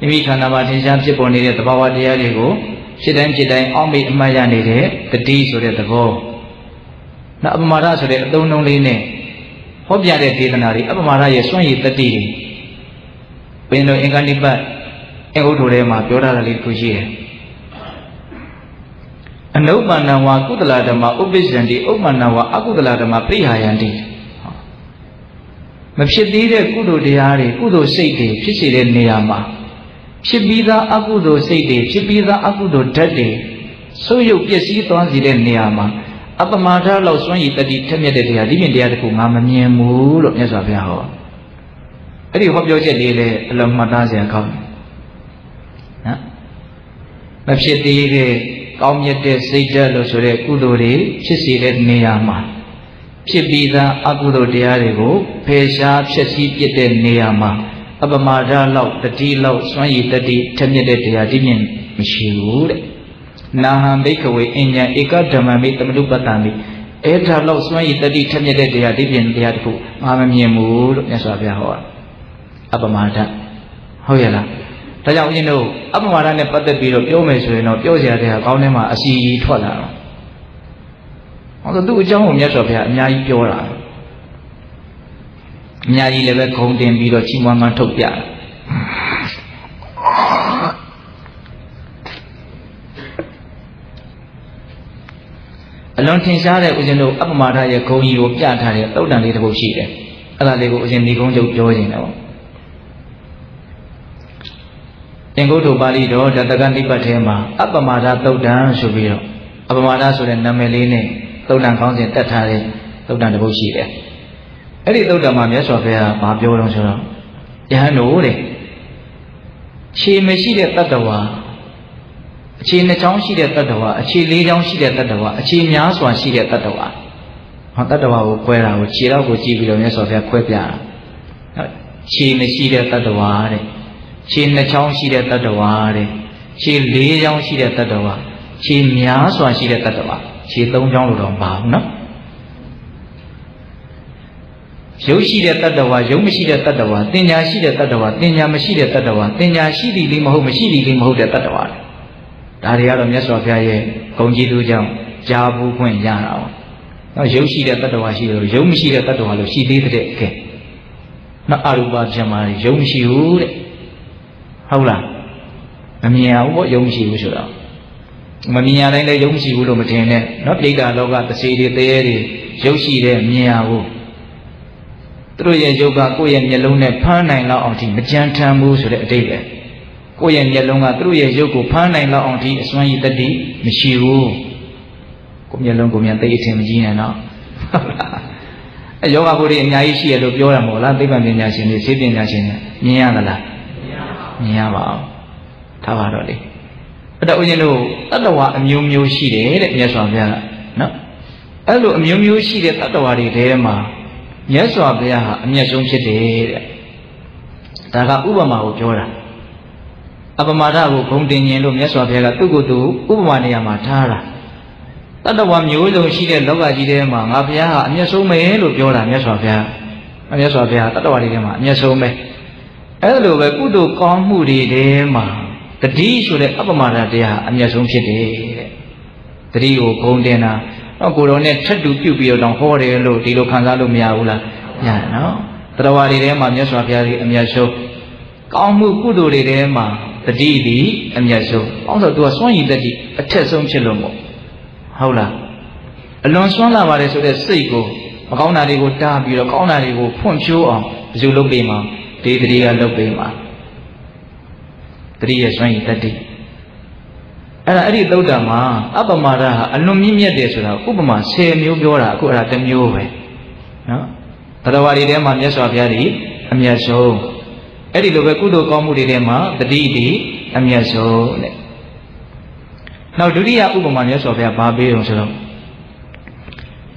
မိမိခန္ဓာမှာထင်ရှားဖြစ်ပေါ်နေတဲ့သဘာဝတရားတွေကိုဖြစ်တိုင်းဖြစ်တိုင်းအောက်မေ့အမှတ်ရနေတဲ့တတိဆိုတဲ့သဘော နောက်အပမာဒဆိုတဲ့အသုံးနှုန်းလေးနဲ့ဟောပြတဲ့ဒေသနာတွေအပမာဒရဲ့စွန့်ရည်တတိတွေဘယ်လိုအင်္ဂနိပတ်အဥဒ္ဓထဲမှာပြောထားတာလေးတစ်ခုရှိတယ်အနုပ္ပန္နဝါကုသလဓမ္မဥပ္ပစ္စန္တိဥပ္ပန္နဝါအကုသလဓမ္မပြိဟာယန္တိမဖြစ်သေးတဲ့ကုသိုလ်တရားတွေကုသိုလ်စိတ်တွေဖြစ်စေတဲ့နေရာမှာဖြစ်ပြီးသားအကုသိုလ်စိတ်တွေဖြစ်ပြီးသားအကုသိုလ်ဓာတ်တွေဆုပ်ယုပ်ပျက်စီးသွားစေတဲ့နေရာမှာ အပမာဒလောက်စွန့်ရည်တတိထက်မြက်တဲ့တရားဒီပြင်တရားတခုငါမမြင်ဘူးလို့မြတ်စွာဘုရားဟောအဲ့ဒီဟောပြောချက်လေးလည်းအလုံးမှတ်သားစရာကောင်းတယ်နော်မဖြစ်သေးတဲ့ကောင်းမြတ်တဲ့စိတ်ဓာတ်လို့ဆိုတဲ့ကုသိုလ်တွေဖြစ်စေတဲ့နေရာမှာဖြစ်ပြီးသားအကုသိုလ်တရားတွေကိုဖယ်ရှားဖျက်ဆီးပြစ်တဲ့နေရာမှာအပမာဒလောက်တတိလောက်စွမ်းရည်တတိထက်မြက်တဲ့တရားဒီမြင်မရှိဘူးတဲ့ နာဟံဘိကဝေအဉ္ဉဧကဓမ္မမိတမတုပတ္တမိအဲ့ဒါလောက်စွမ်းရည်တတိထက်မြက်တဲ့တရားဒီပြင်တရားတခုငါမမြင်ဘူးလို့မြတ်စွာဘုရားဟောတာအပမာဒဟုတ်ရဲ့လားဒါကြောင့်ဦးဇင်းတို့အပမာဒနဲ့ပတ်သက်ပြီးတော့ပြောမယ်ဆိုရင်တော့ပြောစရာတဲ့ဟာကောင်းထဲမှာအစီအီထွက်လာတော့ဟောသူ့အကြောင်းကိုမြတ်စွာဘုရားအများကြီးပြောတာအများကြီးလည်းပဲခုံတင်ပြီးတော့ချီးမွမ်းမှန်းထုတ်ပြတယ် အလွန်ထင်ရှားတဲ့ဦးဇင်းတို့အပမာဒရဲ့ဂုံကြီးကိုပြထားတဲ့သုတ်တန်လေးတစ်ပုဒ်ရှိတယ်အဲ့ဒါလေးကိုဦးဇင်းဒီကုန်းချုပ်ပြောခြင်းတယ်ပေါ့သင်္ကုတ္တပါဠိတော်တတကနိပတ်ထဲမှာအပမာဒသုတ်တံဆိုပြီးတော့အပမာဒဆိုတဲ့နာမည်လေးနဲ့သုတ်တံခေါင်းစဉ်တက်ထားတဲ့သုတ်တံတစ်ပုဒ်ရှိတယ်အဲ့ဒီသုတ်တံမှာမြတ်စွာဘုရားမပြောတော့ဆိုတော့ယဟန်တို့တဲ့ခြေမရှိတဲ့တတ္တဝါ အခြေနှစ်ချောင်းရှိတဲ့တတ္တဝါအခြေလေးချောင်းရှိတဲ့တတ္တဝါအခြေများစွာရှိတဲ့တတ္တဝါဟောတတ္တဝါကိုခွဲတာကိုခြေတော့ကိုကြည့်ပြီးတော့မြတ်စွာဘုရားခွဲပြတာခြေမရှိတဲ့တတ္တဝါတဲ့ခြေနှစ်ချောင်းရှိတဲ့တတ္တဝါတဲ့ခြေလေးချောင်းရှိတဲ့တတ္တဝါခြေများစွာရှိတဲ့တတ္တဝါခြေသုံးချောင်းလို့တော့မပါဘူးနော်ရုပ်ရှိတဲ့တတ္တဝါရုပ်မရှိတဲ့တတ္တဝါတင်ညာရှိတဲ့တတ္တဝါတင်ညာမရှိတဲ့တတ္တဝါတင်ညာရှိသည်လေးမဟုတ်မရှိသည်လေးမဟုတ်တဲ့တတ္တဝါ ဒါတွေကတော့မြတ်စွာဘုရားရဲ့ဂုံကြီးသူကြောင့်ကြားဘူးခွင့်ရတာပေါ့နော်ရုပ်ရှိတဲ့တတ္တဝါရှိတယ်ရုပ်မရှိတဲ့တတ္တဝါလို့ရှိသေးတဲ့ကဲနော်အရူပပြမရုပ်မရှိဘူးတဲ့ဟုတ်လားမမြင်အောင်ပေါ့ယုံမရှိဘူးဆိုတော့မမြင်ရတိုင်းလည်းယုံမရှိဘူးလို့မထင်နဲ့နော်ပြိတ္တာလောကတစေတွေတဲတွေရုပ်ရှိတဲ့မြင်ရဘူးသူတို့ရဲ့ယုတ်ကကိုယ့်ရဲ့မျက်လုံးနဲ့ဖမ်းနိုင်လောက်အောင်ဒီမကြမ်းထမ်းဘူးဆိုတဲ့အတိတ်ပဲ ကိုယ့်ရဲ့မျက်လုံးကသူတို့ရဲ့ရုပ်ကိုဖမ်းနိုင်လောက်အောင်ဒီအစွမ်းရည်တတိမရှိဘူးကိုမျက်လုံးကိုမြန်သိအထင်မကြီးနဲ့နော်ဟုတ်လားအဲယောဂဘုရားအများကြီးရှိရလို့ပြောရမို့လားသိပ္ပံပညာရှင်တွေသိပညာရှင်တွေမြင်ရသလားမြင်ရပါအောင်ထားပါတော့လေအဲ့တော့ဦးဇင်းတို့တတ္တဝါအမျိုးမျိုးရှိတယ်တဲ့မြတ်စွာဘုရားကနော်အဲ့လိုအမျိုးမျိုးရှိတဲ့တတ္တဝါတွေထဲမှာမြတ်စွာဘုရားဟာအမျက်ဆုံးဖြစ်တယ်တဲ့ဒါကဥပမာကိုပြောတာ အပမာဒကိုဂုံတင်ခြင်းလို့မြတ်စွာဘုရားကသူ့ကိုယ်သူဥပမာနေရာမှာထားတာတတ္တဝါမျိုးစုံရှိတဲ့လောကကြီးထဲမှာငါဘုရားဟာအမျက်ဆုံးပဲလို့ပြောတာမြတ်စွာဘုရားမြတ်စွာဘုရားတတ္တဝါတွေထဲမှာအမျက်ဆုံးပဲအဲ့လိုပဲကုသိုလ်ကောင်းမှုတွေထဲမှာတတိဆိုတဲ့အပမာဒတရားအမျက်ဆုံးဖြစ်တယ်တဲ့တတိကိုဂုံတင်တာတော့ကိုယ်တော်နဲ့ထက်တူပြုတ်ပြီးတော့ဟောတယ်လို့ဒီလိုခံစားလို့မရဘူးလားရတယ်နော်တတ္တဝါတွေထဲမှာမြတ်စွာဘုရားကြီးအမျက်ဆုံးကောင်းမှုကုသိုလ်တွေထဲမှာ တတိသည်အမျက်ဆုံး။အောင်းဆိုသူကစွန့်ရည်တတိအထက်ဆုံးဖြစ်လို့မို့ဟုတ်လား။အလွန်စွန့်လာပါတယ်ဆိုတဲ့စိတ်ကိုမကောင်းတာတွေကိုတားပြီးတော့ကောင်းတာတွေကိုဖွံ့ဖြိုးအောင်ဘယ်လိုလုပ်ပေးမှာဒီတတိကလုပ်ပေးမှာတတိရဲ့စွန့်ရည်တတိအဲ့ဒါအဲ့ဒီသုဒ္ဓမှာအပမာဒဟာအလွန်မြင့်မြတ်တယ်ဆိုတာဥပမာ10မျိုးပြောတာအခုအဲ့ဒါတစ်မျိုးပဲနော်တရားဝါဒီထဲမှာမြတ်စွာဘုရားကြီးအမျက်ဆုံး အဲ့ဒီလိုပဲကုသိုလ်ကောင်းမှုတွေထဲမှာတတိတိအမျက်ဆုံးတဲ့နောက်ဒုတိယဥပမာမြတ်စွာဘုရားဘာပေးအောင်ဆိုတော့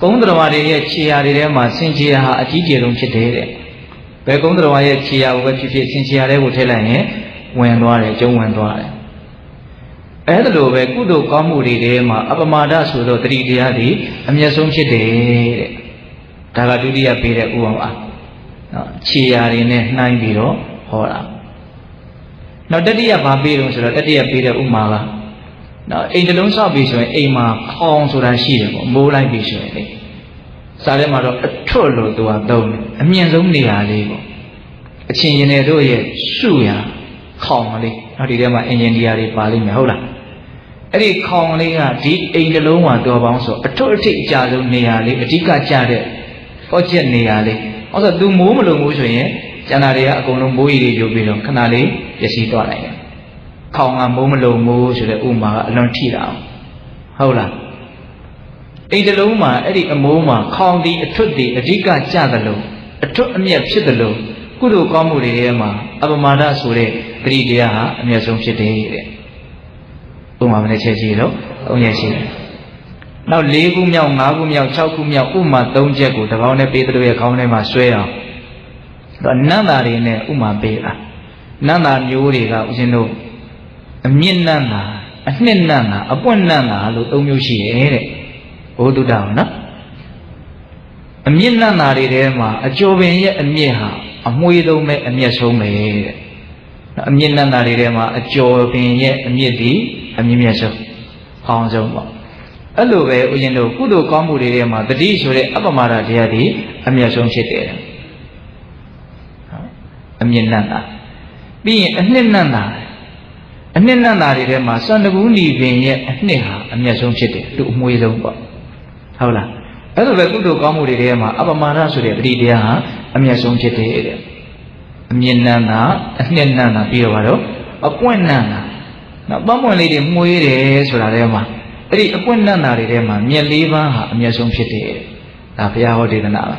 ကုန်းတော်ဝါတွေရဲ့ခြေရာတွေထဲမှာဆင်ခြေရာဟာအကြီးကျယ်ဆုံးဖြစ်တယ်တဲ့ဘယ်ကုန်းတော်ဝါရဲ့ခြေရာကိုပဲဖြစ်ဖြစ်ဆင်ခြေရာတွေကိုထည့်လိုက်ရင်ဝင်သွားတယ်ကျုံဝင်သွားတယ်အဲ့ဒါလိုပဲကုသိုလ်ကောင်းမှုတွေထဲမှာအပမာဒဆိုတော့တတိတရားဒီအမျက်ဆုံးဖြစ်တယ်တဲ့ဒါကဒုတိယပေးတဲ့ဥပမာနော်ခြေရာတွေနဲ့နှိုင်းပြီးတော့ ဟောတာနောက်တတိယဘာပေးတော့ဆိုတော့တတိယပေးတဲ့ဥမာကနော်အိမ်တစ်လုံးဆောက်ပြီဆိုရင်အိမ်မှာခေါင်ဆိုတာရှိတယ်ပေါ့မိုးလိုက်ပြီဆိုရင်လေစားထဲမှာတော့အထွတ်လို့သူကသုံးတယ်အမြင့်ဆုံးနေရာလေးပေါ့အချင်းရင်တွေတို့ရဲ့ရှုရာခေါင်လေးနောက်ဒီထဲမှာအင်ဂျင်နီယာတွေပါလိမ့်မယ်ဟုတ်လားအဲ့ဒီခေါင်လေးကဒီအိမ်တစ်လုံးမှာတော်ပေါင်းဆိုအထွတ်အထိပ်အကြဆုံးနေရာလေးအဓိကကျတဲ့ project နေရာလေးအဲ့ဆို तू မိုးမလို့မိုးဆိုရင် ကျန်တာတွေကအကုန်လုံးမိုးရီတွေယူပြီးတော့ခဏလေးပျက်စီးသွားနိုင်တယ်။ခေါင်ကမိုးမလုံမိုးဆိုတဲ့ဥမာကအလွန်ထိတာဟုတ်လား။အိမ်တစ်လုံးမှာအဲ့ဒီအမိုးမှာခေါင်ဒီအထွတ်ဒီအဓိကကျသလိုအထွတ်အမြတ်ဖြစ်သလိုကုသိုလ်ကောင်းမှုတွေထဲမှာအပမာဒဆိုတဲ့ပရိတရားဟာအမြတ်ဆုံးဖြစ်တယ်တဲ့။ဥမာမနဲ့ချက်ရှိတော့၃ရက်ရှိတယ်။နောက်၄ခုမြောက်၅ခုမြောက်၆ခုမြောက်ဥမာ၃ချက်ကိုတကောင်းနဲ့ပေးတဲ့ရဲ့ခေါင်းထဲမှာဆွဲအောင် တော့နန္တာတွေနဲ့ဥမာပေးတာနန္တာမျိုးတွေကဦးဇင်းတို့အမြင့်နန္တာအနှစ်နန္တာအပွင့်နန္တာလို့သုံးမျိုးရှိရဲ့တဲ့ဘုဒ္ဓတော်နော်အမြင့်နန္တာတွေထဲမှာအကျော်ပင်ရဲ့အမြင့်ဟာအမွေဆုံးပဲအမျက်ဆုံးပဲတဲ့အမြင့်နန္တာတွေထဲမှာအကျော်ပင်ရဲ့အမြင့်ဒီအမြင့်မြတ်ဆုံးအောင်းဆုံးပေါ့အဲ့လိုပဲဦးဇင်းတို့ကုသိုလ်ကောင်းမှုတွေထဲမှာတတိဆိုတဲ့အပ္ပမာဒတရားဒီအမျက်ဆုံးဖြစ်တယ် အမြင့်နတ်တာပြီးရင်အနှစ်နတ်တာအနှစ်နတ်တာတွေထဲမှာစန္ဒကူးနီပင်ရဲ့အနှစ်ဟာအမျက်ဆုံးဖြစ်တယ်သူအမွေဆုံးပေါ့ဟုတ်လားအဲ့လိုပဲကုသိုလ်ကောင်းမှုတွေထဲမှာအပမာဒဆိုတဲ့ပရိတရားဟာအမျက်ဆုံးဖြစ်တယ်တဲ့အမြင့်နတ်တာအနှစ်နတ်တာပြီးတော့တော့အပွင့်နတ်တာနော်ပန်းပွင့်လေးတွေမှုေးတယ်ဆိုတာထဲမှာအဲ့ဒီအပွင့်နတ်တာတွေထဲမှာမြက်လေးပန်းဟာအမျက်ဆုံးဖြစ်တယ်ဒါဘုရားဟောဒေသနာပါ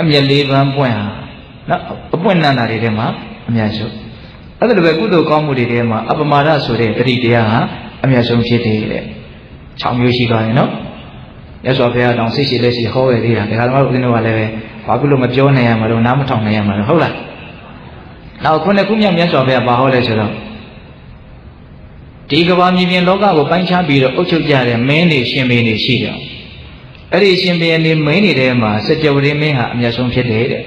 အမြက်လေးပန်းပွင့်ဟာ နော်အပွင့်နန္တာတွေထဲမှာအများဆုံးအဲ့ဒါလိုပဲကုသိုလ်ကောင်းမှုတွေထဲမှာအပမာဒဆိုတဲ့တတိတရားဟာအများဆုံးဖြစ်တယ်တဲ့6မျိုးရှိသွားတယ်နော်ရသော်ဘုရားတောင်စိတ်ရှိလက်ရှိဟောရသေးတာဒါကမှဦးဇင်းတို့ကလည်းပဲဘာဖြစ်လို့မပြောနိုင်ရမှာလို့နားမထောင်နိုင်ရမှာလို့ဟုတ်လားနောက်ခုနှစ်ခုမြောက်မြတ်စွာဘုရားဘာဟောလဲဆိုတော့ဒီကဘာမြေပြင်လောကကိုပိုင်းခြားပြီးတော့အုပ်ချုပ်ကြတဲ့မင်းတွေရှင်ဘင်းတွေရှိတယ်အဲ့ဒီရှင်ဘင်းတွေမင်းတွေထဲမှာစကြဝဠာမင်းဟာအများဆုံးဖြစ်တယ်တဲ့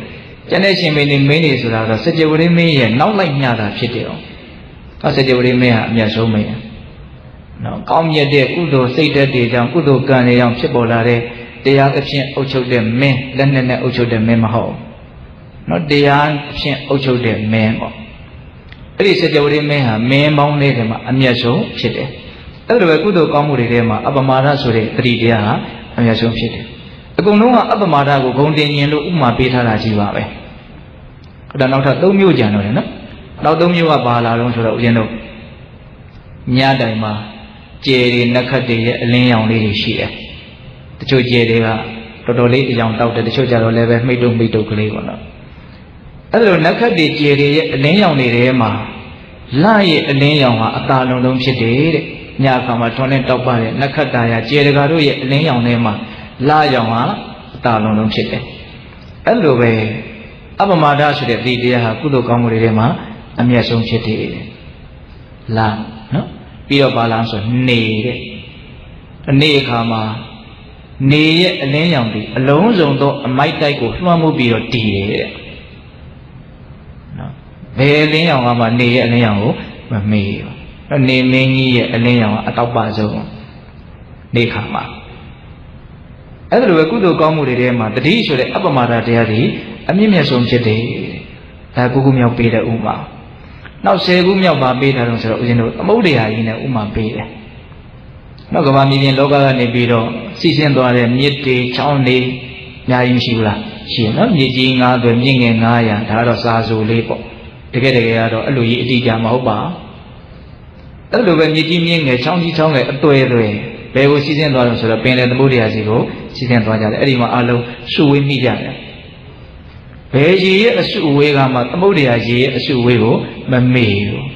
ကျန်တဲ့ရှင်မင်းနေမင်းနေဆိုတာတော့စကြဝဠာမင်းရဲ့နောက်လိုက်ညတာဖြစ်တယ်။ဟောစကြဝဠာမင်းဟာအမြတ်ဆုံးမင်း။နော်ကောင်းမြတ်တဲ့ကုသိုလ်စိတ်ဓာတ်တွေကြောင့်ကုသိုလ်ကံတွေကြောင့်ဖြစ်ပေါ်လာတဲ့တရားအဖြစ်အုပ်ချုပ်တဲ့မင်းလက်နဲ့နဲ့အုပ်ချုပ်တဲ့မင်းမဟုတ်။နော်တရားအဖြစ်အုပ်ချုပ်တဲ့မင်းပေါ့။အဲ့ဒီစကြဝဠာမင်းဟာမင်းပေါင်းလေးတွေမှာအမြတ်ဆုံးဖြစ်တယ်။အဲ့ဒါပဲကုသိုလ်ကောင်းမှုတွေထဲမှာအပမာဒဆိုတဲ့တတိတရားဟာအမြတ်ဆုံးဖြစ်တယ်။အကုန်လုံးကအပမာဒကိုဂုံတင်ရင်လို့ဥမာပေးထားတာကြီးပါပဲ။ ဒါနောက်ထပ်၃မျိုးကြံတော့တယ်နော်နောက်သုံးမျိုးကပါလာတော့ဆိုတော့ဦးဇင်းတို့ညတိုင်မှာကျေတွေနက်ခတ်တွေရဲ့အလင်းရောင်လေးတွေရှိတယ်တချို့ကျေတွေကတော်တော်လေးအယောင်တောက်တယ်တချို့ကြတော့လည်းပဲမိတ်တုံမိတ်တုံကလေးပေါ့နော်အဲ့လိုနက်ခတ်တွေကျေတွေရဲ့အလင်းရောင်တွေထဲမှာလရဲ့အလင်းရောင်ဟာအသာလုံးလုံးဖြစ်တယ်တဲ့ညအခါမှာထွန်းလင်းတောက်ပါတဲ့နက်ခတ်တာရကျေတကာတို့ရဲ့အလင်းရောင်ထဲမှာလရောင်ဟာအသာလုံးလုံးဖြစ်တယ်အဲ့လိုပဲ အပမဒဆိုတဲ့ဒီတရားဟာကုသိုလ်ကောင်းမှုတွေထဲမှာအမျက်ဆုံးဖြစ်တယ်လာနော်ပြီးတော့ပါလားဆိုနေတဲ့အနေအခါမှာနေရဲ့အလင်းရောင်ဒီအလုံးစုံသောအမိုက်တိုက်ကိုလွှမ်းမိုးပြီးတော့တည်တယ်တဲ့နော်ဘယ်အလင်းရောင်ကမှနေရဲ့အလင်းရောင်ကိုမမေ့ဘူးနေမင်းကြီးရဲ့အလင်းရောင်ကအတောက်ပဆုံးနေခါမှာအဲ့ဒါလိုပဲကုသိုလ်ကောင်းမှုတွေထဲမှာတတိဆိုတဲ့အပ္ပမာဒတရားတွေ အမြင့်မြတ်ဆုံးဖြစ်တယ်ဒါကုကုမြောက်ပေးတဲ့ဥမာနောက်၁၀ခုမြောက်ပါပေးတာတော့ဆိုတော့ဦးဇင်းတို့သမုဒ္ဒရာကြီးနဲ့ဥမာပေးတယ်နောက်ကဘာမြေပြင်လောကကနေပြီးတော့စီစဉ်သွားတဲ့မြစ်တွေချောင်းတွေအများကြီးမရှိဘူးလားရှိရနော်မြစ်ကြီး9သွဲမြင့်ငယ်900ဒါကတော့စာဆိုလေးပေါ့တကယ်တကယ်ကတော့အဲ့လိုကြီးအတိအကျမဟုတ်ပါအဲ့လိုပဲမြစ်ကြီးမြင့်ငယ်ချောင်းကြီးချောင်းငယ်အသွဲသွဲဘယ်ကိုစီစဉ်သွားတော့ဆိုတော့ပင်လယ်သမုဒ္ဒရာစီကိုစီစဉ်သွားကြတယ်အဲ့ဒီမှာအလုံးစုဝေးမိကြတယ် ဘယ်ရေရဲ့အစုအဝေးကမှသမုဒ္ဒရာရေရဲ့အစုအဝေးကိုမမေ့ဘူး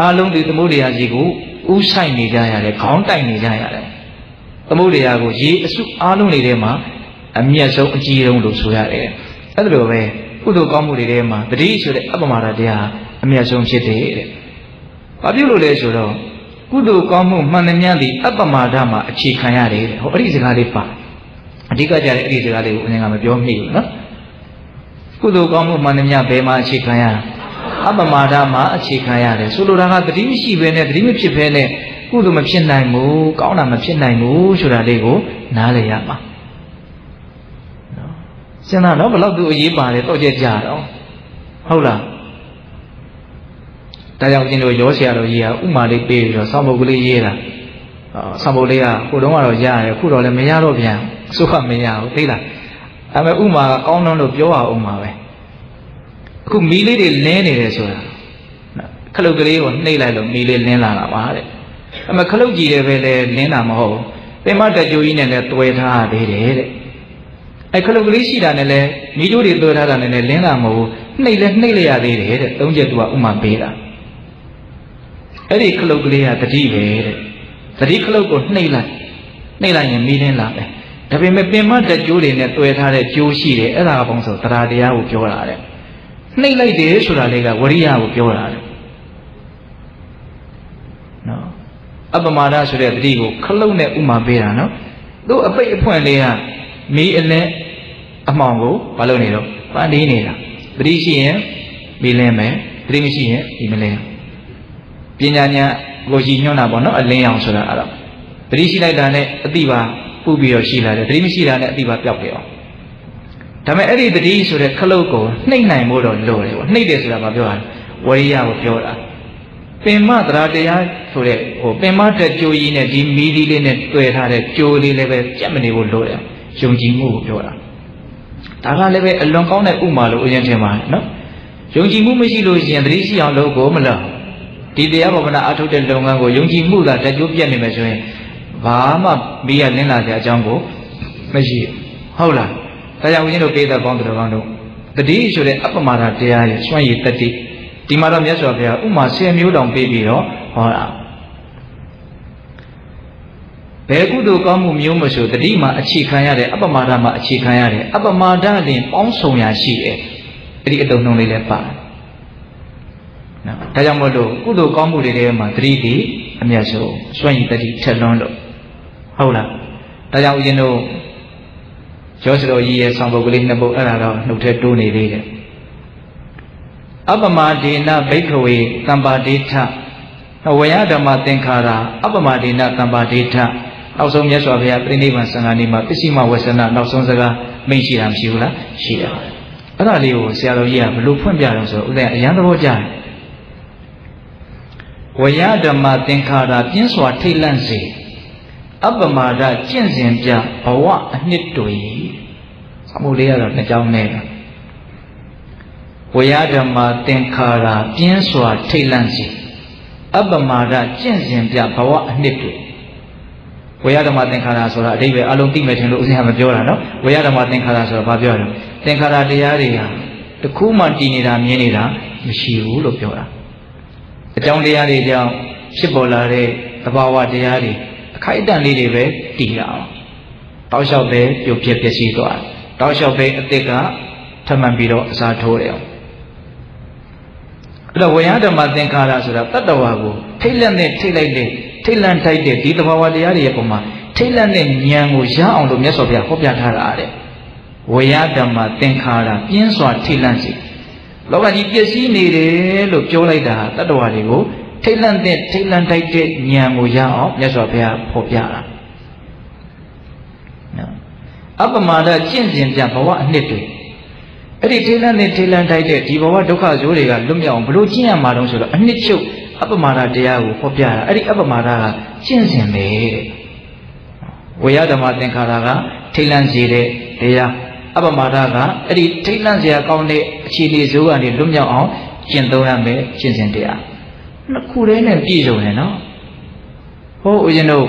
အလုံးဒီသမုဒ္ဒရာရေကိုဥဆိုင်နေကြရတယ်ခေါင်းတိုက်နေကြရတယ်သမုဒ္ဒရာကိုရေအစုအလုံးတွေထဲမှာအမျက်ဆုံးအကြီးဆုံးလို့ဆိုရတယ်အဲ့ဒါလိုပဲကုသိုလ်ကောင်းမှုတွေထဲမှာတတိဆိုတဲ့အပ္ပမာဒတရားအမျက်ဆုံးဖြစ်တယ်တဲ့ဘာဖြစ်လို့လဲဆိုတော့ကုသိုလ်ကောင်းမှုမှန်သမျှသည်အပ္ပမာဒမှာအခြေခံရတယ်တဲ့ဟောအဲ့ဒီစကားလေးပါအဓိကကြတဲ့အဲ့ဒီစကားလေးကိုအရင်ကမပြောမိဘူးနော် ကုသိုလ်ကောင်းမှုမှန်သမျှဘယ်မှာအခြေခံရအပမာဒမှာအခြေခံရတယ်ဆိုလိုတာကတတိမရှိဘဲနဲ့တတိမဖြစ်ဘဲနဲ့ကုသိုလ်မဖြစ်နိုင်ဘူးကောင်းတာမဖြစ်နိုင်ဘူးဆိုတာလေးကိုနားလည်ရမှာနော်စဉ်းစားတော့ဘယ်လောက်သူအရေးပါတယ်တော့ကြကြတော့ဟုတ်လားဒါကြောင့်ကျင်တို့ရောဆရာတော်ကြီးကဥမာလေးပေးပြီးတော့ဆောင်းပုတ်ကလေးရေးတာဆောင်းပုတ်လေးကဟိုတုန်းကတော့ရတယ်ခုတော့လည်းမရတော့ပြန်အစိုးရမရဘူးသိလား ဒါပေမဲ့ဥမာကကောင်းတော့လို့ပြောအောင်မှာပဲအခုမီးလေးတွေလင်းနေတယ်ဆိုတာခလုတ်ကလေးကိုနှိပ်လိုက်လို့မီးလေးလင်းလာတာပါတဲ့အမခလုတ်ကြည့်တယ်ပဲလေလင်းတာမဟုတ်ဘူးပင်မတကြိုကြီးနဲ့လည်းတွဲထားသေးတယ်တဲ့အဲခလုတ်ကလေးရှိတာနဲ့လည်းမီးကြိုးတွေတွဲထားတာနဲ့လည်းလင်းတာမဟုတ်ဘူးနှိပ်လဲနှိပ်လိုက်ရသေးတယ်တဲ့သုံးချက်သူကဥမာပေးတာအဲ့ဒီခလုတ်ကလေးကတတိပဲတဲ့တတိခလုတ်ကိုနှိပ်လိုက်နှိပ်လိုက်ရင်မီးလင်းလာတယ် ဒါပေမဲ့ပင်မတကြိုးတွေနဲ့တွဲထားတဲ့ကြိုးရှိတယ်အဲ့ဒါကဘုံဆိုတရားတရားကိုပြောတာတဲ့နှိမ့်လိုက်တယ်ဆိုတာလေးကဝရိယကိုပြောတာတဲ့နော်အပမဒဆိုတဲ့တတိကိုခလုတ်နဲ့ဥမာပေးတာနော်သူ့အပိတ်အဖွင့်လေးကမီးအလဲအမှောင်ကိုမလုပ်နေတော့ပန်းတီးနေတာတတိရှိရင်မီးလင်းမယ်တတိမရှိရင်ဒီမလင်းပညာဉာဏ်ကိုကြည်ညွှန်းတာပေါ့နော်အလင်းအောင်ဆိုတာအဲ့တော့တတိရှိလိုက်တာနဲ့အတိပါ ပူပြီးတော့ရှိလာတယ်တတိမရှိတာနဲ့အတိပါပျောက်တယ်အောင်ဒါပေမဲ့အဲ့ဒီတတိဆိုတဲ့ခလုတ်ကိုနှိမ့်နိုင်ဖို့တော့လိုတယ်ပေါ့နှိမ့်တယ်ဆိုတာဘာပြောတာဝရိယကိုပြောတာပင်မသရတရားဆိုတဲ့ဟိုပင်မတက်ကြိုးကြီးနဲ့ဒီမီးဒီလေးနဲ့တွေ့ထားတဲ့ကြိုးလေးလည်းပဲကြက်မနေဖို့လိုတယ်ယုံကြည်မှုကိုပြောတာဒါကလည်းပဲအလွန်ကောင်းတဲ့ဥမာလို့အရင်ထင်ပါတယ်နော်ယုံကြည်မှုမရှိလို့ရှိရင်တတိရှိအောင်လုပ်ကိုမလားဒီတရားဘာဝနာအထုတ်တဲ့လုပ်ငန်းကိုယုံကြည်မှုသာတက်ကြိုးပြတ်နေမယ်ဆိုရင် ဘာမှမိရလင်းလာတဲ့အကြောင်းကိုမရှိဟုတ်လားဒါကြောင့်ဦးဇင်းတို့ပေးသက်ပေါင်းတော်ကောင်းတို့တတိဆိုတဲ့အပ္ပမာဒတရားရဲ့စွန့်ရည်တတိဒီမှာတော့မြတ်စွာဘုရားဥမာ10မျိုးတောင်ပေးပြီးတော့ဟောတာဘယ်ကုသိုလ်ကောင်းမှုမျိုးမဆိုတတိမှာအခြေခံရတဲ့အပ္ပမာဒမှာအခြေခံရတဲ့အပ္ပမာဒတင်ပေါင်းစုံရာရှိတယ်အဲ့ဒီအတုံနှုံလေးလည်းပါတယ်နော်ဒါကြောင့်မို့လို့ကုသိုလ်ကောင်းမှုတွေထဲမှာတတိတိအမြတ်ဆုံးစွန့်ရည်တတိထက်လွန်းလို့ ဟုတ်လားဒါကြောင့်ဦးဇင်းတို့ကျောစတော်ကြီးရဲ့ဆောင်ပုဒ်ကလေးနှစ်ပုဒ်အဲ့ဒါတော့နှုတ်ထဲတိုးနေသေးတယ်အပမဒေနဘိက္ခဝေတံပါဒေထဝယဓမ္မသင်္ခါရအပမဒေနတံပါဒေထနောက်ဆုံးမြတ်စွာဘုရားပြိဋိဘံစံဃာနေမှာပစ္စည်းမဝဆနာနောက်ဆုံးစကားမိန့်ရှိတာမရှိဘူးလားရှိတယ်အဲ့ဒါလေးကိုဆရာတော်ကြီးကဘလို့ဖွင့်ပြတော့ဆိုဥဒ္ဒယအရန်သဘောကျတယ်ဝယဓမ္မသင်္ခါရပြင်းစွာထိတ်လန့်စေ အပမာဒကျင့်စဉ်ပြဘဝအနှစ်တွေသမှုလေးကတော့နှစ်ကြောင်းနဲ့ဝေယဓမ္မသင်္ခါရပြင်းစွာထိတ်လန့်စေအပ္ပမာဒကျင့်စဉ်ပြဘဝအနှစ်တွေဝေယဓမ္မသင်္ခါရဆိုတာအတိပ္ပယ်အလုံးသိမယ်ထင်လို့ဦးဇင်းကမပြောတာနော်ဝေယဓမ္မသင်္ခါရဆိုတာဘာပြောလဲသင်္ခါရတရားတွေဟာတခုမှတည်နေတာမြင်နေတာမရှိဘူးလို့ပြောတာအကြောင်းတရားတွေကြောင့်ဖြစ်ပေါ်လာတဲ့သဘာဝတရားတွေ အခိုက်အတန့်လေးတွေပဲတည်တာအောင်တောက်လျှောက်ပဲပြုတ်ပြက်ပျက်စီးသွားတောက်လျှောက်ပဲအစ်စ်ကထမှန်ပြီးတော့အစာထိုးတယ်အောင်အဲ့တော့ဝေယဓမ္မသင်္ခါရဆိုတာတတ္တဝါကိုထိတ်လန့်နဲ့ထိတ်လိုက်တဲ့ထိတ်လန့်ထိုက်တဲ့ဒီသဘာဝတရားတွေရဲ့ပုံမှာထိတ်လန့်တဲ့ဉာဏ်ကိုရအောင်လို့မြတ်စွာဘုရားဟောပြထားတာတဲ့ဝေယဓမ္မသင်္ခါရပြင်းစွာထိတ်လန့်စေလောကကြီးပျက်စီးနေတယ်လို့ပြောလိုက်တာတတ္တဝါတွေကို ထိတ်လန့်တဲ့ထိတ်လန့်ထိုက်တဲ့ဉာဏ်ကိုရအောင်မြတ်စွာဘုရားဖော်ပြတာနော်အပ္ပမာဒကျင့်စဉ်ပြဘဝအနှစ်တွေအဲ့ဒီထိတ်လန့်တဲ့ထိတ်လန့်ထိုက်တဲ့ဒီဘဝဒုက္ခဇိုးတွေကလွတ်မြောက်အောင်ဘလို့ကျင့်ရမှာတုံးဆိုတော့အနှစ်ချုပ်အပ္ပမာဒတရားကိုဟောပြတာအဲ့ဒီအပ္ပမာဒကကျင့်စဉ်ပဲတဲ့ဝေယဓမ္မသင်္ခါရကထိတ်လန့်စေတဲ့တရားအပ္ပမာဒကအဲ့ဒီထိတ်လန့်စရာကောင်းတဲ့အခြေအနေဇိုးကနေလွတ်မြောက်အောင်ကျင့်သုံးရမယ်ကျင့်စဉ်တရား နှစ်ခုတည်းနဲ့ပြည့်စုံတယ်နော်ဟောဦးဇင်းတို့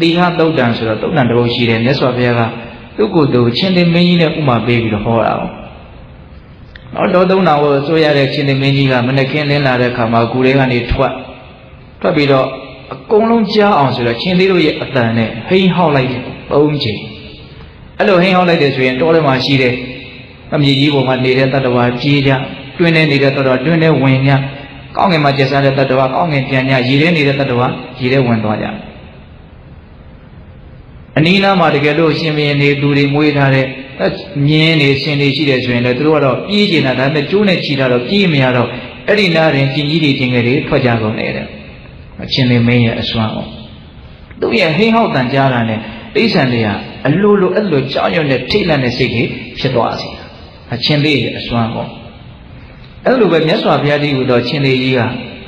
တိဟသုတ်တံဆိုတော့သုတ်တံတစ်ပုဒ်ရှိတယ်မြတ်စွာဘုရားကသူ့ကိုယ်သူချင်းတင်မင်းကြီးနဲ့ဥမာပေးပြီးတော့ဟောတာ။နောက်တော့သုံးတော်ကိုဆိုရတဲ့ချင်းတင်မင်းကြီးကမနှခင်လင်းလာတဲ့ခါမှာကူလေးကနေထွက်ထွက်ပြီးတော့အကုန်လုံးကြားအောင်ဆိုတော့ချင်းသေးတို့ရဲ့အတန်နဲ့ဟိန်းဟောက်လိုက်တယ်သုံးချိန်။အဲ့လိုဟိန်းဟောက်လိုက်တယ်ဆိုရင်တောထဲမှာရှိတဲ့အမြေကြီးပေါ်မှာနေတဲ့တတ္တဝါပြေးကြတွင်းနေနေတဲ့တတ္တဝါတွင်းနေဝင်ကြ ကောင်းငင်မှာကျဆတဲ့တတ္တဝါကောင်းငင်ပြန်ကြရေထဲနေတဲ့တတ္တဝါရေထဲဝင်သွားကြတယ်အနီးနားမှာတကယ်လို့ရှင်ဘုရင်တွေသူတွေမွေးထားတဲ့မြင်းတွေရှင်တွေရှိတယ်ဆိုရင်လည်းသူတို့ကတော့ပြေးကျင်တာဒါပေမဲ့ကျိုးနဲ့ချီတာတော့ပြေးမရတော့အဲ့ဒီနားရင်ကျင်ကြီးတွေကျင်ငယ်တွေထွက်ကြကုန်တယ်တဲ့အချင်းလေးမင်းရဲ့အစွမ်းအောင်သူ့ရဲ့ဟင်းဟောက်တန်ကြားတာနဲ့တိဋ္ဌံတွေကအလိုလိုအဲ့လိုကြောက်ရွံ့တဲ့ထိတ်လန့်တဲ့စိတ်ကြီးဖြစ်သွားစေတာအချင်းလေးရဲ့အစွမ်းအောင် အဲ့လိုပဲမြတ်စွာဘုရားတည်းဟူသောချင်းလေးကြီးက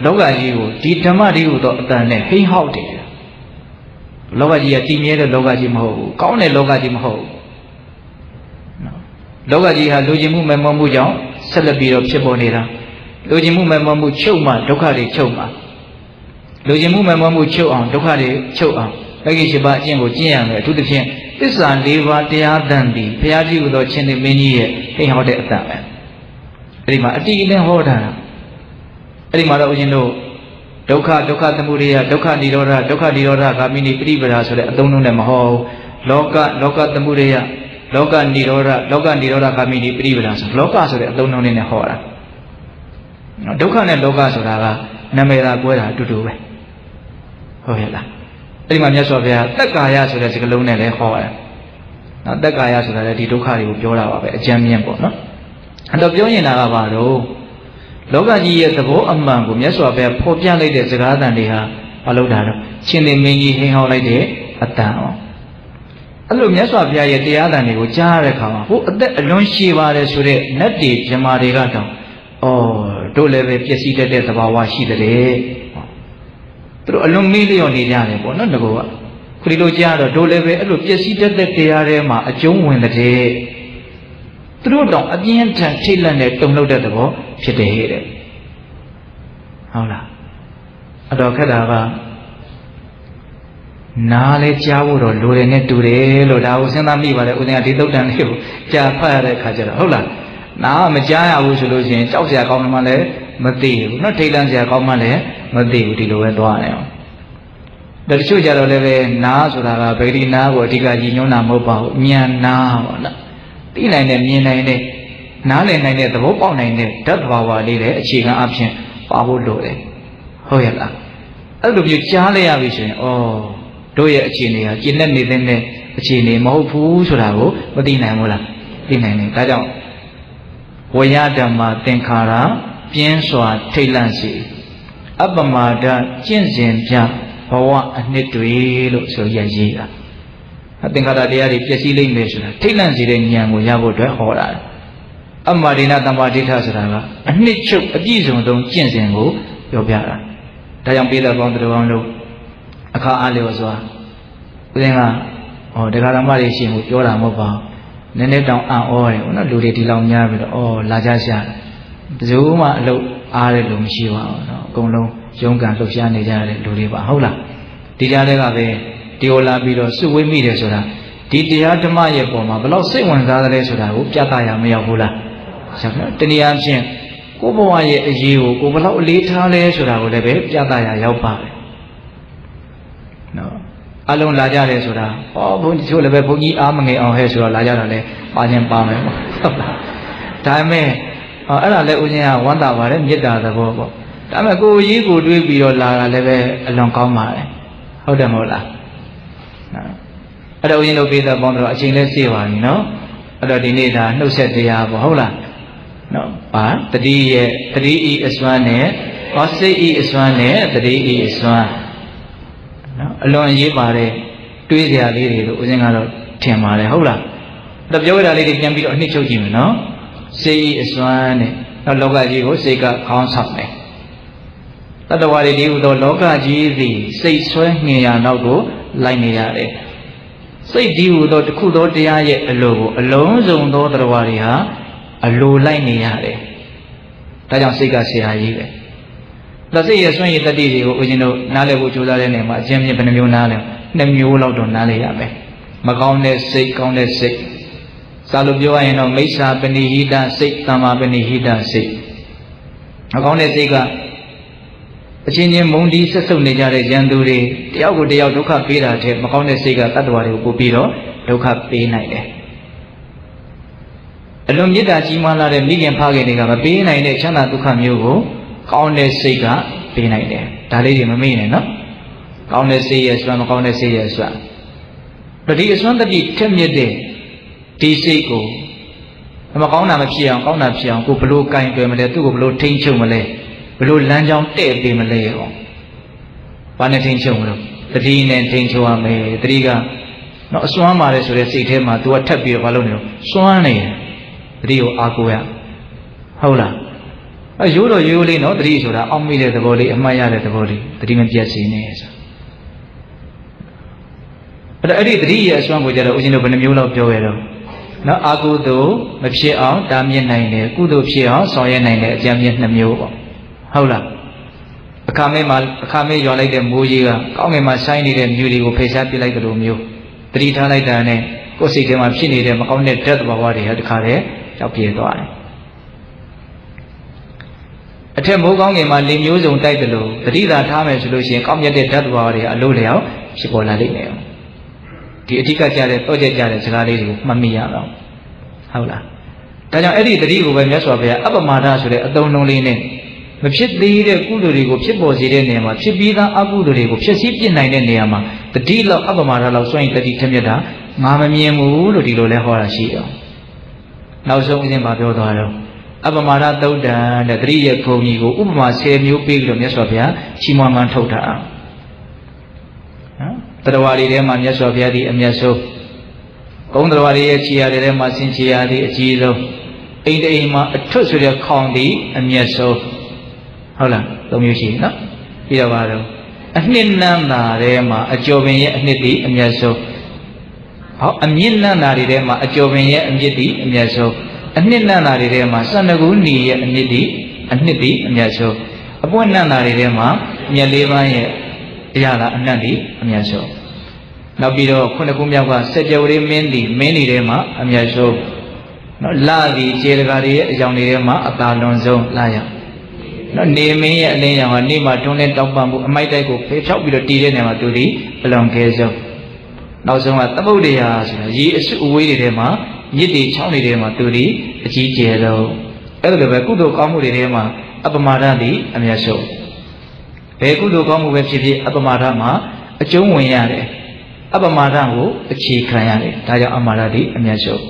လောကကြီးကိုဒီဓမ္မတည်းဟူသောအတန်နဲ့ဟိဟောက်တယ်လောကကြီးကတည်မြဲတဲ့လောကကြီးမဟုတ်ဘူးကောင်းတဲ့လောကကြီးမဟုတ်ဘူးနော်လောကကြီးဟာလူကျင်မှုမမောမှုကြောင့်ဆက်လက်ပြီးတော့ဖြစ်ပေါ်နေတာလူကျင်မှုမမောမှုချုပ်မှဒုက္ခတွေချုပ်မှလူကျင်မှုမမောမှုချုပ်အောင်ဒုက္ခတွေချုပ်အောင်ဘဂိရှိပါအကျင့်ကိုကျင့်ရမယ်အထူးသဖြင့်သစ္စာ၄ပါးတရားသံပြီးဘုရားကြီးဟူသောရှင်သေမင်းကြီးရဲ့ဟိဟောတဲ့အတန်ပဲ အဲ့ဒီမှာအတိအလင်းဟောတာအဲ့ဒီမှာတော့ဦးဇင်းတို့ဒုက္ခဒုက္ခသမုဒယဒုက္ခនិရောဓဒုက္ခនិရောဓဂါမိနိပရိပဒါဆိုတဲ့အသုံးလုံးနဲ့မဟောလောကလောကသမုဒယလောကនិရောဓလောကនិရောဓဂါမိနိပရိပဒါဆိုလောကဆိုတဲ့အသုံးလုံးနဲ့ဟောတာနော်ဒုက္ခနဲ့လောကဆိုတာကနာမည်သာကွဲတာအတူတူပဲဟုတ်ရဲ့လားအဲ့ဒီမှာမြတ်စွာဘုရားတက္ကာယဆိုတဲ့စကားလုံးနဲ့လည်းဟောရတယ်နော်တက္ကာယဆိုတာလည်းဒီဒုက္ခတွေကိုပြောတာပါပဲအကျဉ်းမြင့်ပေါ့နော် အဲ့တော့ပြောရင်တာကဘာလို့လောကကြီးရဲ့သဘောအမှန်ကိုမြတ်စွာဘုရားဖော်ပြလိုက်တဲ့စကားသံတွေဟာမလုပ်တာတော့ရှင်သေမင်းကြီးဟင်းဟောက်လိုက်တဲ့အတန်အောင်အဲ့လိုမြတ်စွာဘုရားရဲ့တရားသံတွေကိုကြားရတဲ့အခါမှာဟိုအသက်အလွန်ရှည်ပါတယ်ဆိုတဲ့နတ်တွေဇမာတွေကတော့အော်တို့လည်းပဲပျက်စီးတတ်တဲ့သဘာဝရှိတဲ့သူတို့အလွန်မေးလျော့နေကြတယ်ပေါ့နော်ငါကခုဒီလိုကြားတော့တို့လည်းပဲအဲ့လိုပျက်စီးတတ်တဲ့တရားတွေမှာအကျုံးဝင်တဲ့ သူတို့တောင်အပြင်းထန်ထိတ်လန့်နေတုံ့လောက်တဲ့သဘောဖြစ်တယ်ဟဲ့တဲ့ဟုတ်လားအတော်ခက်တာကနားလဲကြားဖို့တော့လိုတယ်နဲ့တူတယ်လို့ဒါကိုစဉ်းစားမိပါလေဦးဇင်းကဒီတုတ်တန်လေးကိုကြားဖတ်ရတဲ့ခါကျတော့ဟုတ်လားနားမကြားရဘူးဆိုလို့ရှိရင်ကြောက်စရာကောင်းမှလည်းမသိဘူးနော်ထိတ်လန့်စရာကောင်းမှလည်းမသိဘူးဒီလိုပဲသွားနေအောင်ဒါတချို့ကြတော့လည်းပဲနားဆိုတာကဗေဒီနားကိုအဓိကကြီးညွှန်းတာမဟုတ်ပါဘူးဉာဏ်နားပေါ့နော် သိနိုင်တဲ့မြင်နိုင်တဲ့နားလည်နိုင်တဲ့သဘောပေါက်နိုင်တဲ့ဓာတ်သဘာဝလေးတွေအခြေခံအဖြစ်ပါဖို့လိုတယ်ဟုတ်ရဲ့လားအဲ့လိုမျိုးကြားလိုက်ရပြီဆိုရင်ဩတို့ရဲ့အခြေအနေဟာကျင့်တဲ့နေတဲ့အခြေအနေမဟုတ်ဘူးဆိုတာကိုမသိနိုင်ဘူးလားသိနိုင်တယ်ဒါကြောင့်ဝေယဓမ္မသင်္ခါရပြင်းစွာထိတ်လန့်စေအပ္ပမာဒကျင့်စဉ်ပြဘဝအနှစ်တွေလို့ဆိုရရေးတာအ သင်္ခါရတရားတွေပျက်စီးလိမ့်မယ်ဆိုတာထိတ်လန့်စေတဲ့ဉာဏ်ကိုရဖို့အတွက်ဟောတာအမရိဏတမ္ပါဒိဋ္ဌဆိုတာကအနှစ်ချုပ်အပြည့်စုံဆုံးကျင့်စဉ်ကိုပြောပြတာဒါကြောင့်ပိဿကောင်းတတော်တို့အခါအားလျော်စွာဦးဇင်းကဟောတရားဓမ္မတွေရှင်ကိုပြောတာမဟုတ်ပါဘူးနည်းနည်းတောင်အံ့ဩတယ်ဘုနော်လူတွေဒီလောက်များပြီးတော့ဩလာကြရှာဘယ်သူမှအလုပ်အားတဲ့လူမရှိပါဘူးနော်အကုန်လုံးရုန်းကန်လှုပ်ရှားနေကြတဲ့လူတွေပါဟုတ်လားဒီကြားထဲကပဲ ဒီကိုလာပြီးတော့စုဝေးမိတယ်ဆိုတာဒီတရားဓမ္မရဲ့ပုံမှာဘယ်လောက်စိတ်ဝင်စားသလဲဆိုတာကိုပြသရမရောက်ဘူးလားရောက်တော့တနည်းအားဖြင့်ကိုဘဝရဲ့အရေးကိုကိုဘယ်လောက်အလေးထားလဲဆိုတာကိုလည်းပဲပြသရရောက်ပါတယ်နော်အလုံးလာကြတယ်ဆိုတာဟောဘုန်းကြီးတို့လည်းပဲဘုန်းကြီးအားမငယ်အောင်ဟဲ့ဆိုတော့လာကြတာလဲပါခြင်းပါမယ်ပေါ့ဟုတ်လားဒါပေမဲ့အဲ့ဒါလည်းဦးဇင်းကဝမ်းသာပါတယ်မေတ္တာသဘောပေါ့ဒါပေမဲ့ကိုကြီးကိုတွေးပြီးတော့လာတာလည်းပဲအလွန်ကောင်းပါတယ်ဟုတ်တယ်မဟုတ်လား အဲ့တော့ဦးဇင်းတို့ပြေးတဲ့ပေါင်းတော့အချိန်လဲစေပါပြီနော်အဲ့တော့ဒီနေ့ဒါနှုတ်ဆက်တရားပေါ့ဟုတ်လားနော်ပါတတိရဲ့တတိဤအစွမ်းနဲ့ဟောစိတ်ဤအစွမ်းနဲ့တတိဤအစွမ်းနော်အလွန်အရေးပါတဲ့တွေးစရာလေးတွေလို့ဦးဇင်းကတော့ထင်ပါတယ်ဟုတ်လားအဲ့တော့ပြောရတာလေးတွေပြန်ပြီးတော့အနှစ်ချုပ်ကြည့်မယ်နော်စိတ်ဤအစွမ်းနဲ့နောက်လောကကြီးကိုစိတ်ကခေါင်းဆောင်တယ်တတ္တဝါတွေဒီဟူသောလောကကြီးသည်စိတ်ဆွဲငင်ရာနောက်ကို လိုက်နေရတယ်စိတ်ဒီဟူသောတခုသောတရားရဲ့အလိုကိုအလုံးစုံသောတတ္တဝါတွေဟာအလိုလိုက်နေရတယ်ဒါကြောင့်စိတ်ကဆရာကြီးပဲဒါစိတ်ရဲ့စွန့်ရည်တတိတွေကိုဦးဇင်းတို့နားလည်ဖို့ကြိုးစားတဲ့နေရာမှာအချင်းချင်းဘယ်နှမျိုးနားလဲနှစ်မျိုးလောက်တော့နားလည်ရမယ်မကောင်းတဲ့စိတ်ကောင်းတဲ့စိတ်စာလို့ပြောရရင်တော့မိစ္ဆာပဏိဟိတစိတ်တမ္မာပဏိဟိတစိတ်မကောင်းတဲ့စိတ်က အချင်းချင်းမုံဒီဆက်ဆုပ်နေကြတဲ့ရန်သူတွေတယောက်ကိုတယောက်ဒုက္ခပေးတာတဲ့မကောင်းတဲ့စိတ်ကတတ္တဝါတွေကိုပို့ပြီးတော့ဒုက္ခပေးနိုင်တယ်အလွန်မေတ္တာကြီးမားလာတဲ့မိခင်ဖခင်တွေကမပေးနိုင်တဲ့ချမ်းသာဒုက္ခမျိုးကိုကောင်းတဲ့စိတ်ကပေးနိုင်တယ်ဒါလေးတွေမမေ့နဲ့နော်ကောင်းတဲ့စိတ်ရဲ့စွမ်းမကောင်းတဲ့စိတ်ရဲ့စွမ်းပတိအစွမ်းတတိထက်မြက်တဲ့ဒီစိတ်ကိုမကောင်းတာမဖြစ်အောင်ကောင်းတာဖြစ်အောင်ကိုဘလို့ကင်တွယ်မလဲသူ့ကိုဘလို့ထိန်းချုပ်မလဲ ဘလို့လမ်းကြောင်းတဲ့ပေးမလဲဟောဘာနဲ့ထိန်းချုပ်မလို့တတိနဲ့ထိန်းချုပ်ရမယ်တတိကနော်အစွမ်းပါတယ်ဆိုတဲ့စိတ်ထဲမှာ तू ကထပ်ပြီးတော့ဘာလုပ်နေလို့စွမ်းနေတယ်တတိကိုအားကိုးရဟုတ်လားအဲရိုးတော့ရိုးလေးနော်တတိဆိုတာအောက်မိတဲ့သဘောလေးအမှတ်ရတဲ့သဘောလေးတတိမပြတ်စေနဲ့ဆိုအဲ့တော့အဲ့ဒီတတိရဲ့အစွမ်းကိုကြတော့ဦးဇင်းတို့ဘယ်နှမျိုးလောက်ပြောရတော့နော်အာကုသို့မဖြစ်အောင်တားမြစ်နိုင်တယ်ကုသို့ဖြစ်အောင်ဆောင်ရွက်နိုင်တယ်အကြံမြစ်နှမျိုးပေါ့ ဟုတ်လားအခါမဲမှာအခါမဲရွာလိုက်တဲ့မိုးကြီးကကောင်းငယ်မှာဆိုင်းနေတဲ့မြူတွေကိုဖေရှားပြလိုက်တဲ့လိုမျိုးတတိထားလိုက်တာနဲ့ကိုယ်စိတ်ထဲမှာဖြစ်နေတဲ့မကောင်းတဲ့ဓာတ်သဘာဝတွေဟာတခါတည်းကြောက်ပြေသွားတယ်အထက်မိုးကောင်းငယ်မှာလေမျိုးစုံတိုက်တယ်လို့တတိသာထားမယ်ဆိုလို့ရှိရင်ကောင်းမြတ်တဲ့ဓာတ်သဘာဝတွေအလို့လျောက်ဖြစ်ပေါ်လာလိမ့်မယ်ဒီအဓိကကြတဲ့တော့ကြကြတဲ့စကားလေးတွေကိုမှတ်မိရအောင်ဟုတ်လားဒါကြောင့်အဲ့ဒီတတိကိုပဲမြတ်စွာဘုရားအပ္ပမာဒဆိုတဲ့အသုံးလုံးလေးနဲ့ မဖြစ်သေးတဲ့ကုသိုလ်တွေကိုဖြစ်ပေါ်စေတဲ့နေရာမှာဖြစ်ပြီးသားအကုသိုလ်တွေကိုဖြစ်စည်းပြစ်နိုင်တဲ့နေရာမှာတတိလောက်အပ္ပမာဒလောက်စွန့်ရင်တတိထက်မြက်တာငါမမြင်ဘူးလို့ဒီလိုလဲဟောတာရှိအောင်နောက်ဆုံးဦးဇင်းပါပြောသွားတော့အပ္ပမာဒသုတ်တံတဲ့တတိရဲ့ခုံကြီးကိုဥပမာ10မျိုးပေးပြီးတော့မြတ်စွာဘုရားချီးမွမ်းမှန်းထုတ်တာနော်တရဝါတွေထဲမှာမြတ်စွာဘုရားဒီအမျက်ဆုံးဘုံတရဝါတွေရဲ့ခြေရာတွေထဲမှာဆင်ခြေရာဒီအကြီးဆုံးအိမ်တအိမ်မှာအထွတ်ဆိုတဲ့ခေါင်ဒီအမျက်ဆုံး ဟုတ်လားသုံးမျိုးရှိနော်ပြီးတော့ပါတော့အနှစ်နန်းတာထဲမှာအကျော်ပင်ရဲ့အနှစ်ဒီအမျက်ဆုံးဟောအမြင့်နန်းတာတွေထဲမှာအကျော်ပင်ရဲ့အမြင့်ဒီအမျက်ဆုံးအနှစ်နန်းတာတွေထဲမှာစန္ဒကူနီရဲ့အမြင့်ဒီအနှစ်ဒီအမျက်ဆုံးအပွင့်နန်းတာတွေထဲမှာမြက်လေးပန်းရဲ့အရာလားအနတ်ဒီအမျက်ဆုံးနောက်ပြီးတော့ခုနှစ်ခုမြောက်ကစကြဝဠာမင်းဒီမင်းဒီထဲမှာအမျက်ဆုံးနော်လာဒီခြေတကာတွေရဲ့အကြောင်းတွေထဲမှာအသာလွန်ဆုံးလာရ နော်နေမင်းရဲ့အလင်းရောင်ကနေမှာတွန်းလဲတောက်ပံမှုအမိုက်တိုက်ကိုဖေးဖြောက်ပြီးတော့တီးတဲ့နေရာမှာသူဒီအလွန်ခဲဆုံးနောက်ဆုံးကသမုဒ္ဒရာဆိုတာရေအစုအဝေးတွေထဲမှာမြစ်တွေချောင်းတွေထဲမှာသူဒီအကြီးကျယ်ဆုံးအဲ့လိုပဲကုသိုလ်ကောင်းမှုတွေထဲမှာအပမာဒတိအမျက်ဆုံးဘယ်ကုသိုလ်ကောင်းမှုပဲဖြစ်ဖြစ်အပမာဒမှာအကျုံးဝင်ရတယ်အပမာဒကိုအခြေခံရတယ်ဒါကြောင့်အမာဒတိအမျက်ဆုံး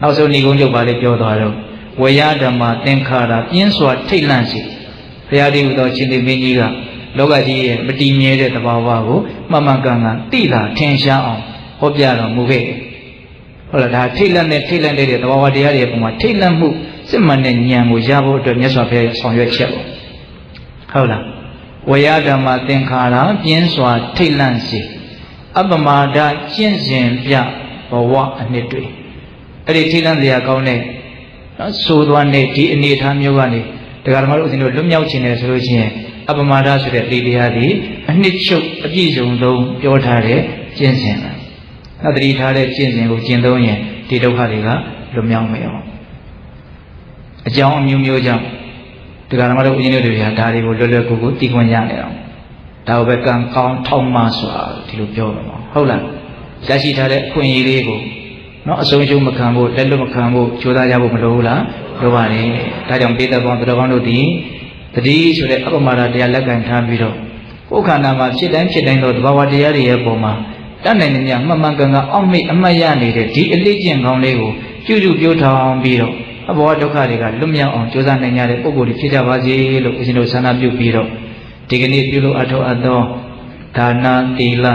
နောက်ဆုံးဏိကုံးချုပ်ပါလေပြောသွားတော့ ဝေယဓမ္မသင်္ခါရပြင်းစွာထိတ်လန့်စီဘုရားတည်းဟူသောရှင်သေမင်းကြီးကလောကကြီးရဲ့မတည်မြဲတဲ့သဘာဝကိုမှန်မှန်ကန်ကန်သိတာထင်ရှားအောင်ဟောပြတော်မူခဲ့ဟုတ်လားဒါထိတ်လန့်တဲ့ထိတ်လန့်တဲ့သဘာဝတရားတွေပုံမှာထိတ်လန့်မှုစစ်မှန်တဲ့ဉာဏ်ကိုရဖို့အတွက်မြတ်စွာဘုရားဆောင်ရွက်ချက်ပေါ့ဟုတ်လားဝေယဓမ္မသင်္ခါရပြင်းစွာထိတ်လန့်စီအပမာဒကျင့်စဉ်ပြဘဝအနှစ်တွေအဲ့ဒီထိလန့်စရာကောင်းတဲ့ နော်ဆိုသွားတဲ့ဒီအနေအထားမျိုးကနေဒကာဓမ္မတို့ဦးဇင်းတို့လွတ်မြောက်ခြင်းတယ်ဆိုလို့ရှိရင်အပမဒဆိုတဲ့ဒီတရားဒီအနှစ်ချုပ်အပြည့်စုံဆုံးပြောထားတဲ့ကျင့်စဉ်ပဲ။နောက်တတိထားတဲ့ကျင့်စဉ်ကိုကျင့်သုံးရင်ဒီဒုက္ခတွေကလွတ်မြောက်မယ်အောင်။အကြောင်းအမျိုးမျိုးကြောင့်ဒကာဓမ္မတို့ဦးဇင်းတို့တွေကဒါတွေကိုလွတ်လွတ်ကူကူသိခွင့်ရနေအောင်။ဒါကိုပဲကံကောင်းထောက်မှစွာဒီလိုပြောမှာဟုတ်လား။ရရှိထားတဲ့အခွင့်အရေးလေးကို နော်အဆုံးရှုံးမခံဖို့လက်လွတ်မခံဖို့ကြိုးစားကြဖို့မလိုဘူးလားလိုပါတယ်ဒါကြောင့်ပိဿဘောင်တော်ကောင်းတို့ဒီတတိဆိုတဲ့အပမဒတရားလက်ခံထားပြီးတော့ကိုယ်ခန္ဓာမှာဖြစ်တိုင်းဖြစ်တိုင်းသောသဘာဝတရားတွေရဲ့ပုံမှာတတ်နိုင်နေမြမှန်မှန်ကန်ကန်အောက်မေ့အမှတ်ရနေတဲ့ဒီအလေးကျင့်ကောင်းလေးကိုပြုစုပြောထောင်ပြီးတော့အဘောဒုက္ခတွေကလွတ်မြောက်အောင်ကြိုးစားနိုင်ကြတဲ့ပုဂ္ဂိုလ်တွေဖြစ်ကြပါစေလို့ဦးဇင်းတို့ဆန္ဒပြုပြီးတော့ဒီကနေ့ပြုလို့အထောက်အသောဒါနာသီလ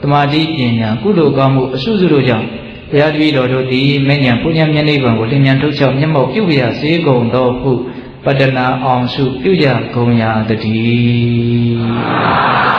သမာဓိပညာကုသိုလ်ကောင်းမှုအစုစုတို့ကြောင့် ဘုရားတပည့်တော်တို့သည်မဉ္ဇဉ်ပုညမျက်နှိဗ္ဗာန်ကိုလင်းမြန်ထုတ်ချောက်မျက်မှောက်ပြုပြစေကုန်သောဟုပတ္တနာအောင်စုပြုကြကုန်ရာတည်း